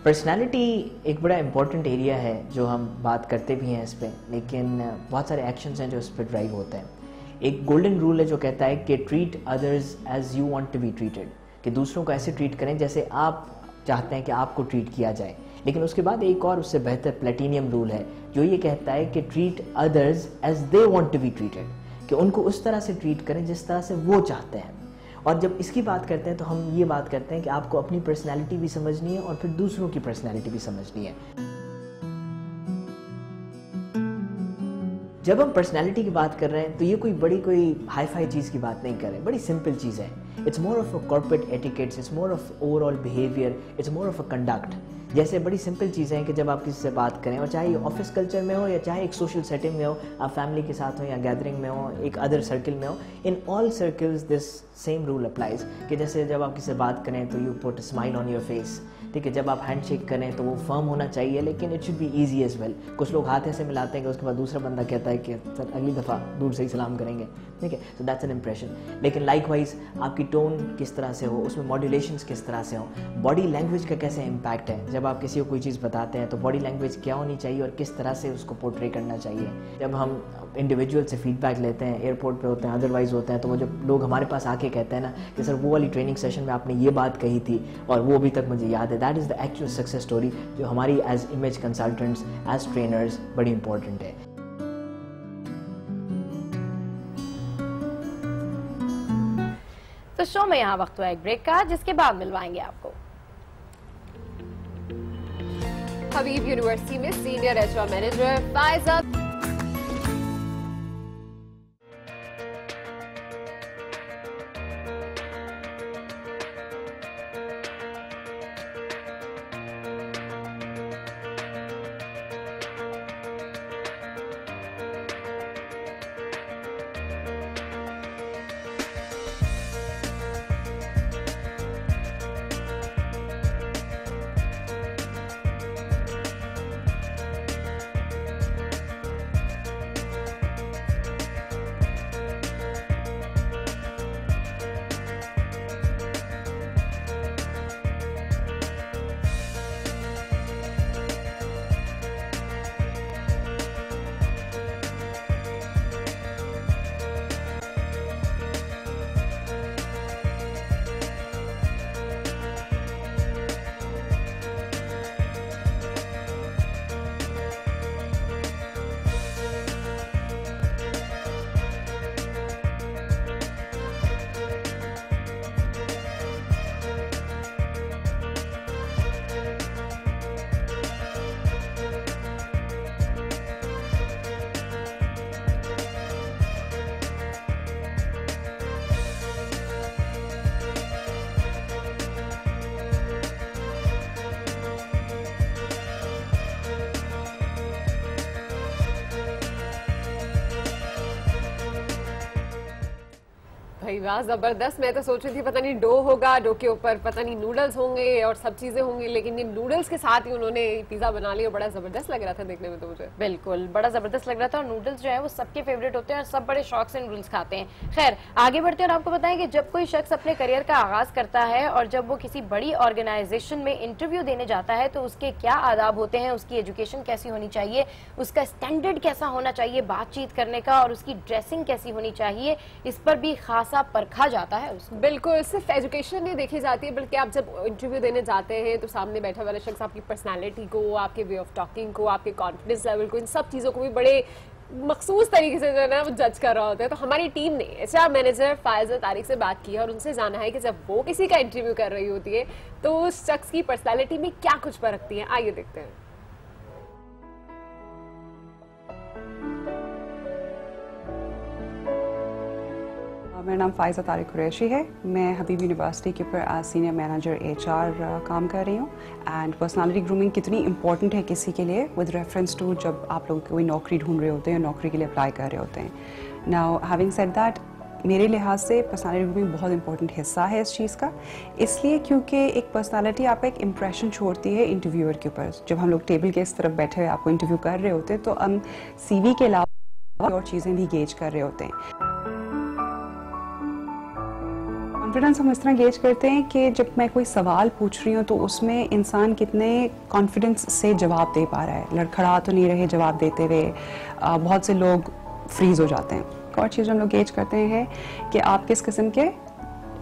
पर्सनालिटी एक बड़ा इंपॉर्टेंट एरिया है जो हम बात करते भी हैं इस पर लेकिन बहुत सारे एक्शंस हैं जो इस पर ड्राइव होते हैं। एक गोल्डन रूल है जो कहता है कि treat others as you want to be treated कि दूसरों को ऐसे ट्रीट करें जैसे आप चाहते हैं कि आपको ट्रीट किया जाए। लेकिन उसके बाद एक और उससे बेहतर प्लेटिनियम रूल है, जो ये कहता है कि treat others as they want to be treated कि उनको उस तरह से ट्रीट करें जिस तरह से वो चाहते हैं। और जब इसकी बात करते हैं तो हम ये बात करते हैं कि आपको अपनी पर्सनैलिटी भी समझनी है और फिर दूसरों की पर्सनैलिटी भी समझनी है। जब हम पर्सनैलिटी की बात कर रहे हैं तो ये कोई बड़ी कोई हाई फाई चीज़ की बात नहीं कर रहे बड़ी सिंपल चीज़ है। It's more of a corporate etiquettes it's more of overall behaviour it's more of a conduct जैसे बड़ी सिंपल चीज़ें हैं कि जब आप किसी से बात करें, और चाहे ऑफ़िस कल्चर में हो या चाहे एक सोशल सेटिंग में हो, आप फैमिली के साथ हो या गैदरिंग में हो, एक अदर सर्किल में हो in all circles this same rule applies कि जैसे जब आप किसी से बात करें तो you put smile on your face ठीक है, जब आप हैंड शेक करें तो वो फर्म होना चाहिए, लेकिन it should be easy as well कुछ लोग हाथ ऐसे मिलाते हैं कि उसके बाद दूसरा बंदा कहता है कि, सर, अगली दफ़ा दूर से ही सलाम करेंगे. ठीक है सो दैट्स एन इम्प्रेशन लेकिन लाइक वाइज आपकी टोन किस तरह से हो, उसमें मॉड्यूलेशन किस तरह से हो बॉडी लैंग्वेज का कैसे इम्पैक्ट है? जब आप किसी को कोई चीज़ बताते हैं तो बॉडी लैंग्वेज क्या होनी चाहिए और किस तरह से उसको पोर्ट्रे करना चाहिए? जब हम इंडिविजुअल से फीडबैक लेते हैं एयरपोर्ट पे होते हैं अदरवाइज़ होते हैं तो वो जब लोग हमारे पास आके कहते हैं ना कि, सर, वो वाली ट्रेनिंग सेशन में आपने ये बात कही थी और वो अभी तक मुझे याद है that is the actual success story जो हमारी as image consultants as trainers बड़ी इंपॉर्टेंट है। तो शो में यहाँ वक्त हुआ एक ब्रेक का जिसके बाद मिलवाएँगे आपको। हबीब यूनिवर्सिटी में सीनियर एच मैनेजर फायजा वाह ज़बरदस्त। मैं तो सोच रही थी, पता नहीं, डो होगा, डो के ऊपर पता नहीं नूडल्स होंगे और सब चीज़ें होंगी, लेकिन ये नूडल्स के साथ ही उन्होंने पिज्जा बना लिया, बड़ा ज़बरदस्त लग रहा था देखने में तो मुझे। बिल्कुल, बड़ा ज़बरदस्त लग रहा था और नूडल्स जो है, वो सबके फेवरेट होते हैं और सब बड़े शौक से नूडल्स खाते हैं। खैर, आगे बढ़ते हैं और आपको बताएँ कि जब कोई शख्स अपने करियर का आगाज़ करता है और जब वो किसी बड़ी ऑर्गेनाइजेशन में इंटरव्यू देने जाता है तो उसके क्या आदाब होते हैं, उसकी एजुकेशन कैसी होनी चाहिए, उसका स्टैंडर्ड कैसा होना चाहिए बातचीत करने का और उसकी ड्रेसिंग कैसी होनी चाहिए, इस पर भी खासा परखा जाता है उसको। बिल्कुल, सिर्फ़ एजुकेशन नहीं देखी जाती है, बल्कि आप जब इंटरव्यू देने जाते हैं तो सामने बैठा वाला शख्स, आपकी पर्सनैलिटी को, आपके वे ऑफ़ टॉकिंग को, आपके कॉन्फिडेंस लेवल को, इन सब चीज़ों को भी बड़े मखसूस तरीके से जो है ना वो जज कर रहा होता है। तो हमारी टीम ने एच मैनेजर फायज तारिक से बात की है और उनसे जाना है कि जब वो किसी का इंटरव्यू कर रही होती है तो उस शख्स की पर्सनैलिटी में क्या कुछ परखती है? आइए देखते हैं। मेरा नाम फ़ायज़ा तारिक कुरैशी है। मैं हबीब यूनिवर्सिटी के ऊपर एज सीनियर मैनेजर एचआर काम कर रही हूँ। एंड पर्सनालिटी ग्रूमिंग कितनी इंपॉर्टेंट है किसी के लिए? विद रेफरेंस टू जब आप लोग कोई नौकरी ढूंढ रहे होते हैं, नौकरी के लिए अप्लाई कर रहे होते हैं। नाउ हैविंग सेड दैट मेरे लिहाज से पर्सनालिटी ग्रूमिंग बहुत इंपॉर्टेंट हिस्सा है इस चीज़ का। इसलिए क्योंकि एक पर्सनालिटी आपका एक इम्प्रेशन छोड़ती है इंटरव्यूअर के ऊपर। जब हम लोग टेबल के इस तरफ़ बैठे हुए आपको इंटरव्यू कर रहे होते हैं तो हम सीवी के अलावा और चीज़ें भी गेज कर रहे होते हैं। कॉन्फिडेंस हम इस तरह गेज करते हैं कि जब मैं कोई सवाल पूछ रही हूँ तो उसमें इंसान कितने कॉन्फिडेंस से जवाब दे पा रहा है। लड़खड़ा तो नहीं रहे जवाब देते हुए बहुत से लोग फ्रीज हो जाते हैं। और चीज़ हम लोग गेज करते हैं कि आप किस किस्म के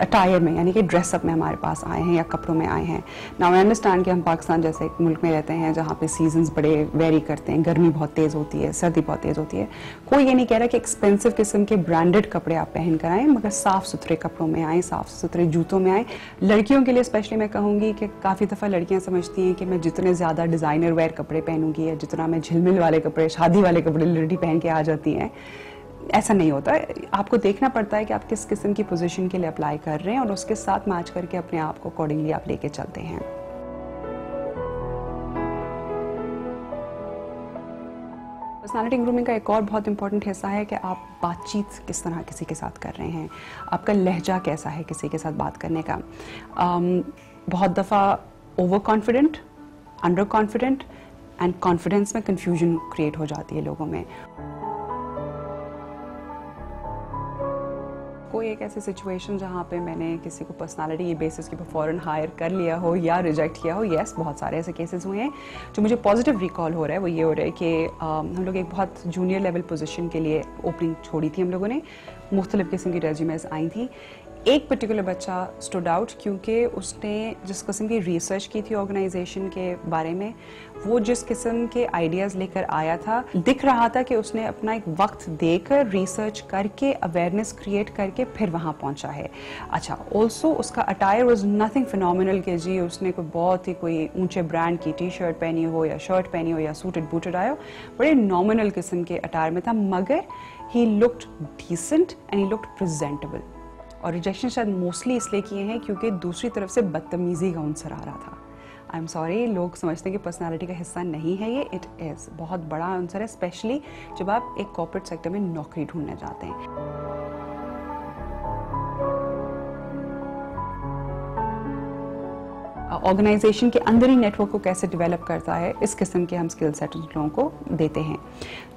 अटायर में, यानी कि ड्रेसअप में हमारे पास आए हैं या कपड़ों में आए हैं। ना आई अंडरस्टैंड कि हम पाकिस्तान जैसे एक मुल्क में रहते हैं जहाँ पे सीजन्स बड़े वेरी करते हैं। गर्मी बहुत तेज़ होती है, सर्दी बहुत तेज़ होती है। कोई ये नहीं कह रहा कि एक्सपेंसिव किस्म के ब्रांडेड कपड़े आप पहन कर आए, मगर साफ़ सुथरे कपड़ों में आएँ साफ़ सुथरे जूतों में आएँ। लड़कियों के लिए स्पेशली मैं कहूँगी कि काफ़ी दफ़ा लड़कियाँ समझती हैं कि मैं जितने ज़्यादा डिज़ाइनर वेयर कपड़े पहनूँगी या जितना मैं झिलमिल वाले कपड़े, शादी वाले कपड़े लड़की पहन के आ जाती हैं ऐसा नहीं होता। आपको देखना पड़ता है कि आप किस किस्म की पोजीशन के लिए अप्लाई कर रहे हैं और उसके साथ मैच करके अपने आप को अकॉर्डिंगली आप लेके चलते हैं। पर्सनालिटी ग्रूमिंग का एक और बहुत इंपॉर्टेंट हिस्सा है कि आप बातचीत किस तरह किसी के साथ कर रहे हैं। आपका लहजा कैसा है किसी के साथ बात करने का? Um, बहुत दफ़ा over confident under confident and confidence में कन्फ्यूज़न क्रिएट हो जाती है लोगों में। कोई एक ऐसी सिचुएशन जहाँ पे मैंने किसी को पर्सनालिटी बेसिस के ऊपर फ़ौरन हायर कर लिया हो या रिजेक्ट किया हो येस बहुत सारे ऐसे केसेस हुए हैं जो मुझे पॉजिटिव रिकॉल हो रहा है। वो ये हो रहा है कि हम लोग एक बहुत जूनियर लेवल पोजिशन के लिए ओपनिंग छोड़ी थी हम लोगों ने। मुख्तलिफ़ किस्म की रेज्यूमेज आई थी। एक पर्टिकुलर बच्चा स्टूड आउट क्योंकि उसने जिस किस्म की रिसर्च की थी ऑर्गेनाइजेशन के बारे में, वो जिस किस्म के आइडियाज़ लेकर आया था, दिख रहा था कि उसने अपना एक वक्त देकर रिसर्च करके अवेयरनेस क्रिएट करके फिर वहाँ पहुँचा है। अच्छा ऑल्सो उसका अटायर वॉज़ नथिंग फिनमिनल के जी, उसने कोई बहुत ही कोई ऊँचे ब्रांड की टी शर्ट पहनी हो या शर्ट पहनी हो या सूटेड बूटेड आयो बड़े नॉमिनल किस्म के अटायर में था, मगर he looked decent and he looked presentable और रिजेक्शन शायद मोस्टली इसलिए किए हैं क्योंकि दूसरी तरफ़ से बदतमीजी का उनसर आ रहा था। आई एम सॉरी लोग समझते हैं कि पर्सनैलिटी का हिस्सा नहीं है ये इट इज़ बहुत बड़ा आंसर है स्पेशली जब आप एक कॉर्पोरेट सेक्टर में नौकरी ढूँढने जाते हैं। ऑर्गेनाइजेशन के अंदर ही नेटवर्क को कैसे डेवलप करता है, इस किस्म के हम स्किल सेट लोगों को देते हैं।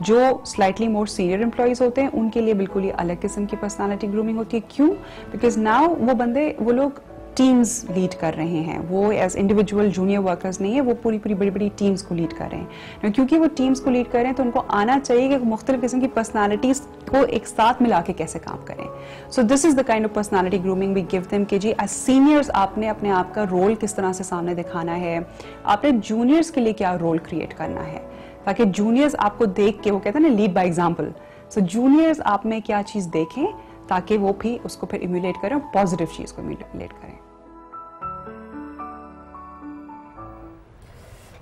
जो स्लाइटली मोर सीनियर एम्प्लॉयज़ होते हैं, उनके लिए बिल्कुल ही अलग किस्म की पर्सनालिटी ग्रूमिंग होती है। क्यों? बिकॉज़ नाउ वो बंदे, वो लोग टीम्स लीड कर रहे हैं। वो एज इंडिविजुअल जूनियर वर्कर्स नहीं है, वो पूरी पूरी बड़ी बड़ी टीम्स को लीड कर रहे हैं। क्योंकि वो टीम्स को लीड कर रहे हैं तो उनको आना चाहिए कि मुख्तलिफ़ किस्म की पर्सनैलिटीज़ को एक साथ मिला के कैसे काम करें। So this is the kind of personality grooming we give them कि जी एज सीनियर्स आपने अपने आप का रोल किस तरह से सामने दिखाना है? आपने जूनियर्स के लिए क्या रोल क्रिएट करना है? ताकि जूनियर्स आपको देख के, वो कहते हैं ना lead by example so juniors आप में क्या चीज़ देखें, ताकि वो भी उसको फिर इम्यूलेट करें पॉजिटिव चीज़ को इम्यूलेट करें।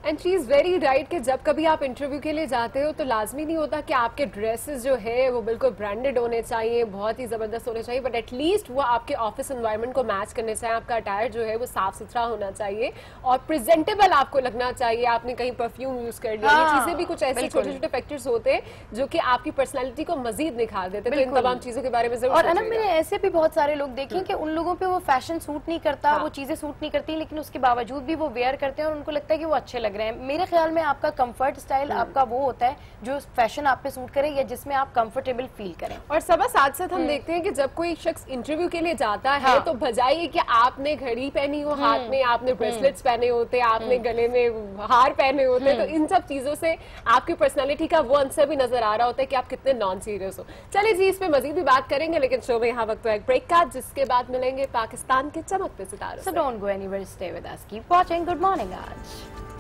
And she is very right कि जब कभी आप इंटरव्यू के लिए जाते हो तो लाजमी नहीं होता कि आपके ड्रेसेस जो है वो बिल्कुल ब्रांडेड होने चाहिए बहुत ही ज़बरदस्त होने चाहिए बट एटलीस्ट वो आपके ऑफ़िस इन्वायरमेंट को मैच करने चाहिए आपका अटायर जो है वो साफ़ सुथरा होना चाहिए और प्रेजेंटेबल आपको लगना चाहिए आपने कहीं परफ्यूम यूज़ कर लिया हाँ, चीज़ें भी कुछ ऐसे छोटे छोटे फैक्टर्स होते हैं जो कि आपकी पर्सनैलिटी को मजीद निखार देते तो इन तमाम चीज़ों के बारे में ज़रूर और मैंने ऐसे भी बहुत सारे लोग देखे कि उन लोगों पर वो फ़ैशन सूट नहीं करता हाँ। वो चीज़ें सूट नहीं करती लेकिन उसके बावजूद भी वो वेयर करते हैं और उनको लगता है कि वो अच्छे लग रहे हैं मेरे ख्याल में आपका कंफर्ट स्टाइल हम्म। आपका वो होता है जो फ़ैशन आप पे सूट करे या जिसमें आप कंफर्टेबल फील करें और सब साथ साथ हम हम्म। देखते हैं कि जब कोई शख्स इंटरव्यू के लिए जाता है हाँ। तो बजाय कि आपने घड़ी पहनी हो हाथ हम्म। में आपने ब्रेसलेट्स पहने होते आपने गले में हार पहने होते तो इन सब चीज़ों से आपकी पर्सनैलिटी का वो आंसर भी नज़र आ रहा होता है कि आप कितने नॉन सीरियस हो चलिए जी इस पे मजीद भी बात करेंगे लेकिन शो में यहाँ वक्त एक ब्रेक का जिसके बाद मिलेंगे पाकिस्तान के चमकते सितारों So don't go anywhere, stay with us. Keep watching. Good morning, आज.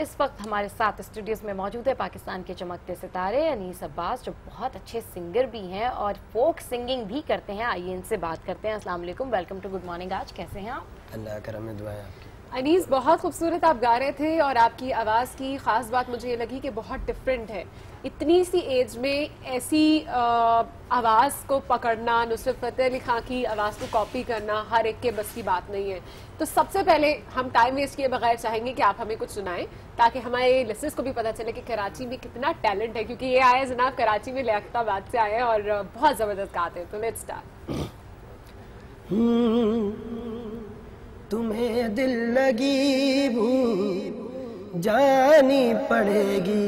इस वक्त हमारे साथ स्टूडियोज में मौजूद है पाकिस्तान के चमकते सितारे अनीस अब्बास जो बहुत अच्छे सिंगर भी हैं और फोक सिंगिंग भी करते हैं। आइए इनसे बात करते हैं। अस्सलाम वालेकुम। वेलकम टू गुड मॉर्निंग आज। कैसे हैं आप? अल्लाह करम दुआएँ आपकी। अनीस बहुत खूबसूरत आप गा रहे थे और आपकी आवाज़ की ख़ास बात मुझे ये लगी कि बहुत डिफरेंट है। इतनी सी एज में ऐसी आवाज़ को पकड़ना नुसरत फ़तेह अली खां की आवाज़ को कॉपी करना हर एक के बस की बात नहीं है। तो सबसे पहले हम टाइम वेस्ट किए बगैर चाहेंगे कि आप हमें कुछ सुनाएँ, ताकि हमारे लिसनर्स को भी पता चले कि कराची में कितना टैलेंट है, क्योंकि ये आए जनाब कराची में लियाकताबाद से आए और बहुत ज़बरदस्त गाते हैं। तो लेट्स स्टार्ट तुम्हें दिल लगी भू जानी पड़ेगी,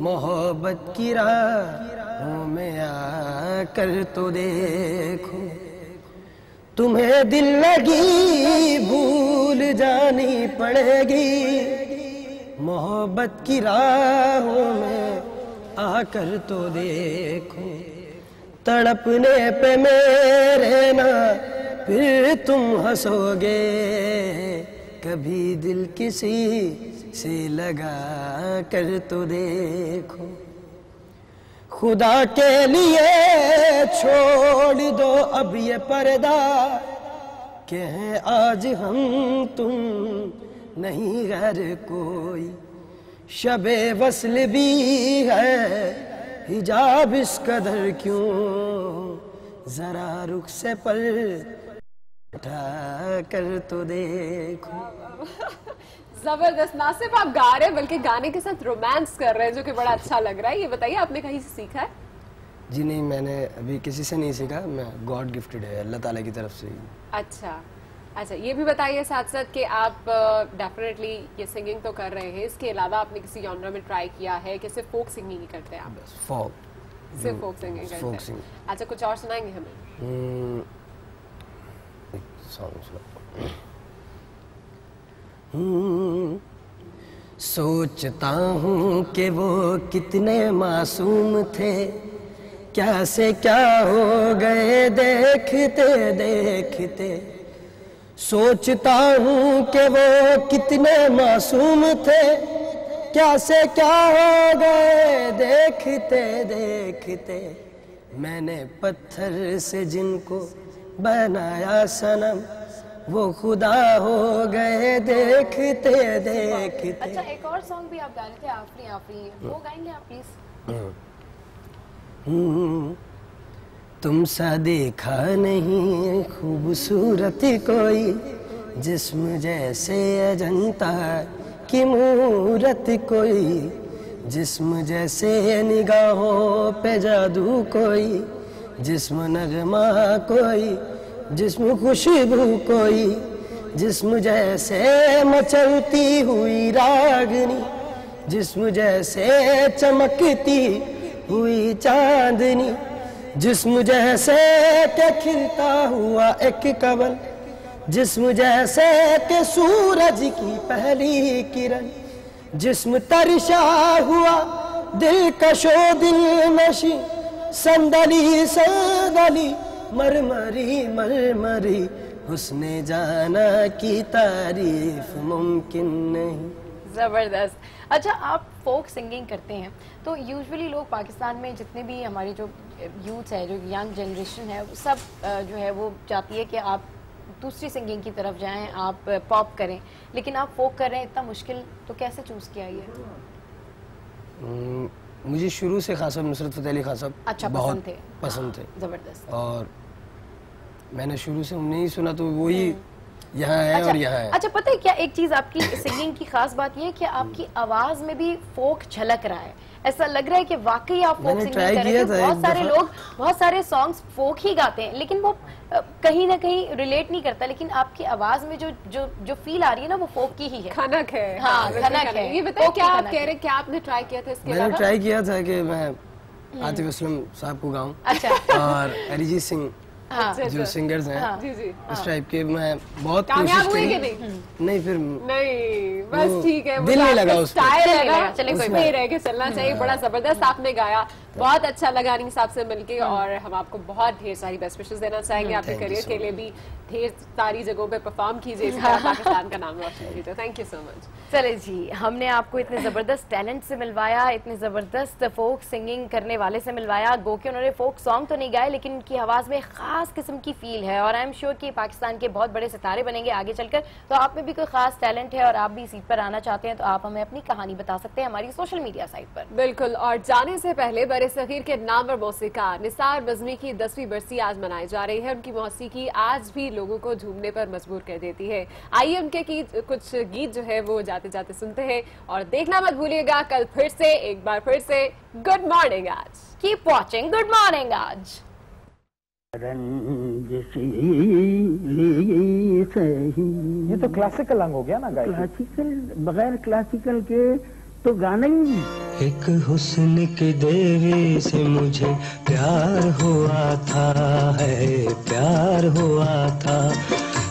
मोहब्बत की राहों में आकर तो देखो। तुम्हें दिल लगी भूल जानी पड़ेगी। मोहब्बत की राहों में आकर तो देखो। तड़पने पे मेरे ना, फिर तुम हंसोगे। कभी दिल किसी से लगा कर तो देखो। खुदा के लिए छोड़ दो अब ये पर्दा। के हैं आज हम तुम नहीं घर कोई। शबे वसल भी है, हिजाब इस कदर क्यों? जरा रुख से पल उठा कर तो देखो। ज़बरदस्त ना सिर्फ़ आप गा रहे हैं बल्कि गाने के साथ रोमांस कर रहे हैं जो कि बड़ा अच्छा लग रहा है। ये बताइए आपने कहीं से सीखा है? जी नहीं मैंने अभी किसी से नहीं सीखा। मैं गॉड गिफ्टेड है अल्लाह ताला की तरफ़ से। अच्छा। अच्छा ये भी बताइए साथ साथ कि आप डेफिनेटली ये सिंगिंग तो कर रहे हैं। इसके अलावा आपने किसी जॉनर में ट्राई किया है कि सिर्फ़ फोक सिंगिंग ही करते हैं आप? फॉक सिर्फ़ फोक सिंगिंग करते folk हैं। अच्छा कुछ और सुनाएँगे हमें? हम्म, सॉन्ग सुना सोचता हूँ कि वो कितने मासूम थे। क्या से क्या हो गए देखते देखते। सोचता हूँ कि वो कितने मासूम थे। क्या से क्या हो गए देखते देखते। मैंने पत्थर से जिनको बनाया सनम वो खुदा हो गए देखते देखते। अच्छा एक और सॉन्ग भी आप गा रहे थे आफरी आफरी। वो गाएँगे आप प्लीज़ हम्म, तुम सा देखा नहीं खूबसूरत कोई जिस्म जैसे अजंता की मूरत कोई जिस्म जैसे निगाहों पे जादू कोई जिस्म नगमा कोई जिस्म खुशबू कोई, जिसम जैसे मचलती हुई रागनी, जिसम जैसे चमकती हुई चांदनी, जिसम जैसे के खिलता हुआ एक कबल जिसम जैसे के सूरज की पहली किरण, जिसम तरशा हुआ दिल कशो दिल नशी संदली संदली मरमरी मरमरी उसने जाना की तारीफ़ मुमकिन नहीं। ज़बरदस्त। अच्छा आप फोक सिंगिंग करते हैं तो यूजुअली लोग पाकिस्तान में जितने भी हमारी जो यूथ है जो यंग जनरेशन है वो सब जो है वो चाहती है कि आप दूसरी सिंगिंग की तरफ़ जाएँ आप पॉप करें। लेकिन आप फोक कर रहे हैं इतना मुश्किल तो कैसे चूज़ किया ये? हम्म, मुझे शुरू से खासब नुसरत फतेह अली खान साहब अच्छा, बहुत पसंद थे। पसंद थे। ज़बरदस्त। और मैंने शुरू से उन्हें ही सुना तो वही यहाँ है और यहाँ है। अच्छा पता है क्या एक चीज़ आपकी सिंगिंग की खास बात यह है कि आपकी आवाज़ में भी फोक झलक रहा है। ऐसा लग रहा है कि वाकई आप फोक सिंगिंग कर रहे हैं बहुत सारे लोग बहुत सारे सॉन्ग्स फोक ही गाते हैं लेकिन वो कहीं ना कहीं रिलेट नहीं करता लेकिन आपकी आवाज़ में जो जो जो फील आ रही है ना वो फोक की ही है। खनक है। हाँ खनक है। ये की क्या आप कह रहे हैं क्या आपने ट्राई किया था इसके मैंने ट्राई किया था कि मैं आतिफ असलम साहब को गाऊं अच्छा। और अरिजीत सिंह हाँ। जो सिंगर्स हैं हाँ, जी जी। इस टाइप के मैं बहुत कामयाब कोशिश हुए कि। नहीं? नहीं फिर नहीं बस ठीक है दिल नहीं लगा उस स्टाइल है ना। लगा, चलिए कोई नहीं। रह के चलना चाहिए बड़ा ज़बरदस्त आपने गाया। बहुत अच्छा लगा नहीं साहब से मिलके और हम आपको बहुत ढेर सारी बेस्ट विशेष देना चाहेंगे। आपके करियर के लिए भी ढेर सारी जगहों पे परफॉर्म कीजिए पाकिस्तान का नाम रोशन कीजिए थैंक यू सो मच चले जी हमने आपको इतने ज़बरदस्त टैलेंट से मिलवाया इतने ज़बरदस्त फोक सिंगिंग करने वाले से मिलवाया। गो के उन्होंने फोक सॉन्ग तो नहीं गाए लेकिन उनकी आवाज़ में खास किस्म की फील है और आई एम श्योर कि पाकिस्तान के बहुत बड़े सितारे बनेंगे आगे चलकर। तो आप में भी कोई खास टैलेंट है और आप भी सीट पर आना चाहते हैं तो आप हमें अपनी कहानी बता सकते हैं हमारी सोशल मीडिया साइट पर। बिल्कुल और जाने से पहले बड़े सगीर के नामवर मौसीकार निसार बजमी की दसवीं बरसी आज मनाई जा रही है। उनकी मौसीकी आज भी लोगों को झूमने पर मजबूर कर देती है। आइए उनके की कुछ गीत जो है वो जाते जाते सुनते हैं और देखना मत भूलिएगा कल फिर से एक बार फिर से। Good morning Aaj. Keep watching good morning Aaj. ये तो क्लासिकल अंग हो गया ना क्लासिकल बगैर क्लासिकल के तो गाना ही नहीं। एक हुस्न की देवी से मुझे प्यार हुआ था है प्यार हुआ था।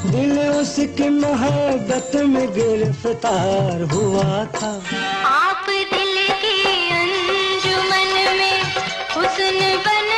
दिल उसकी मोहब्बत में गिरफ़्तार हुआ था। आप दिल की अंजुमन में हुस्न बन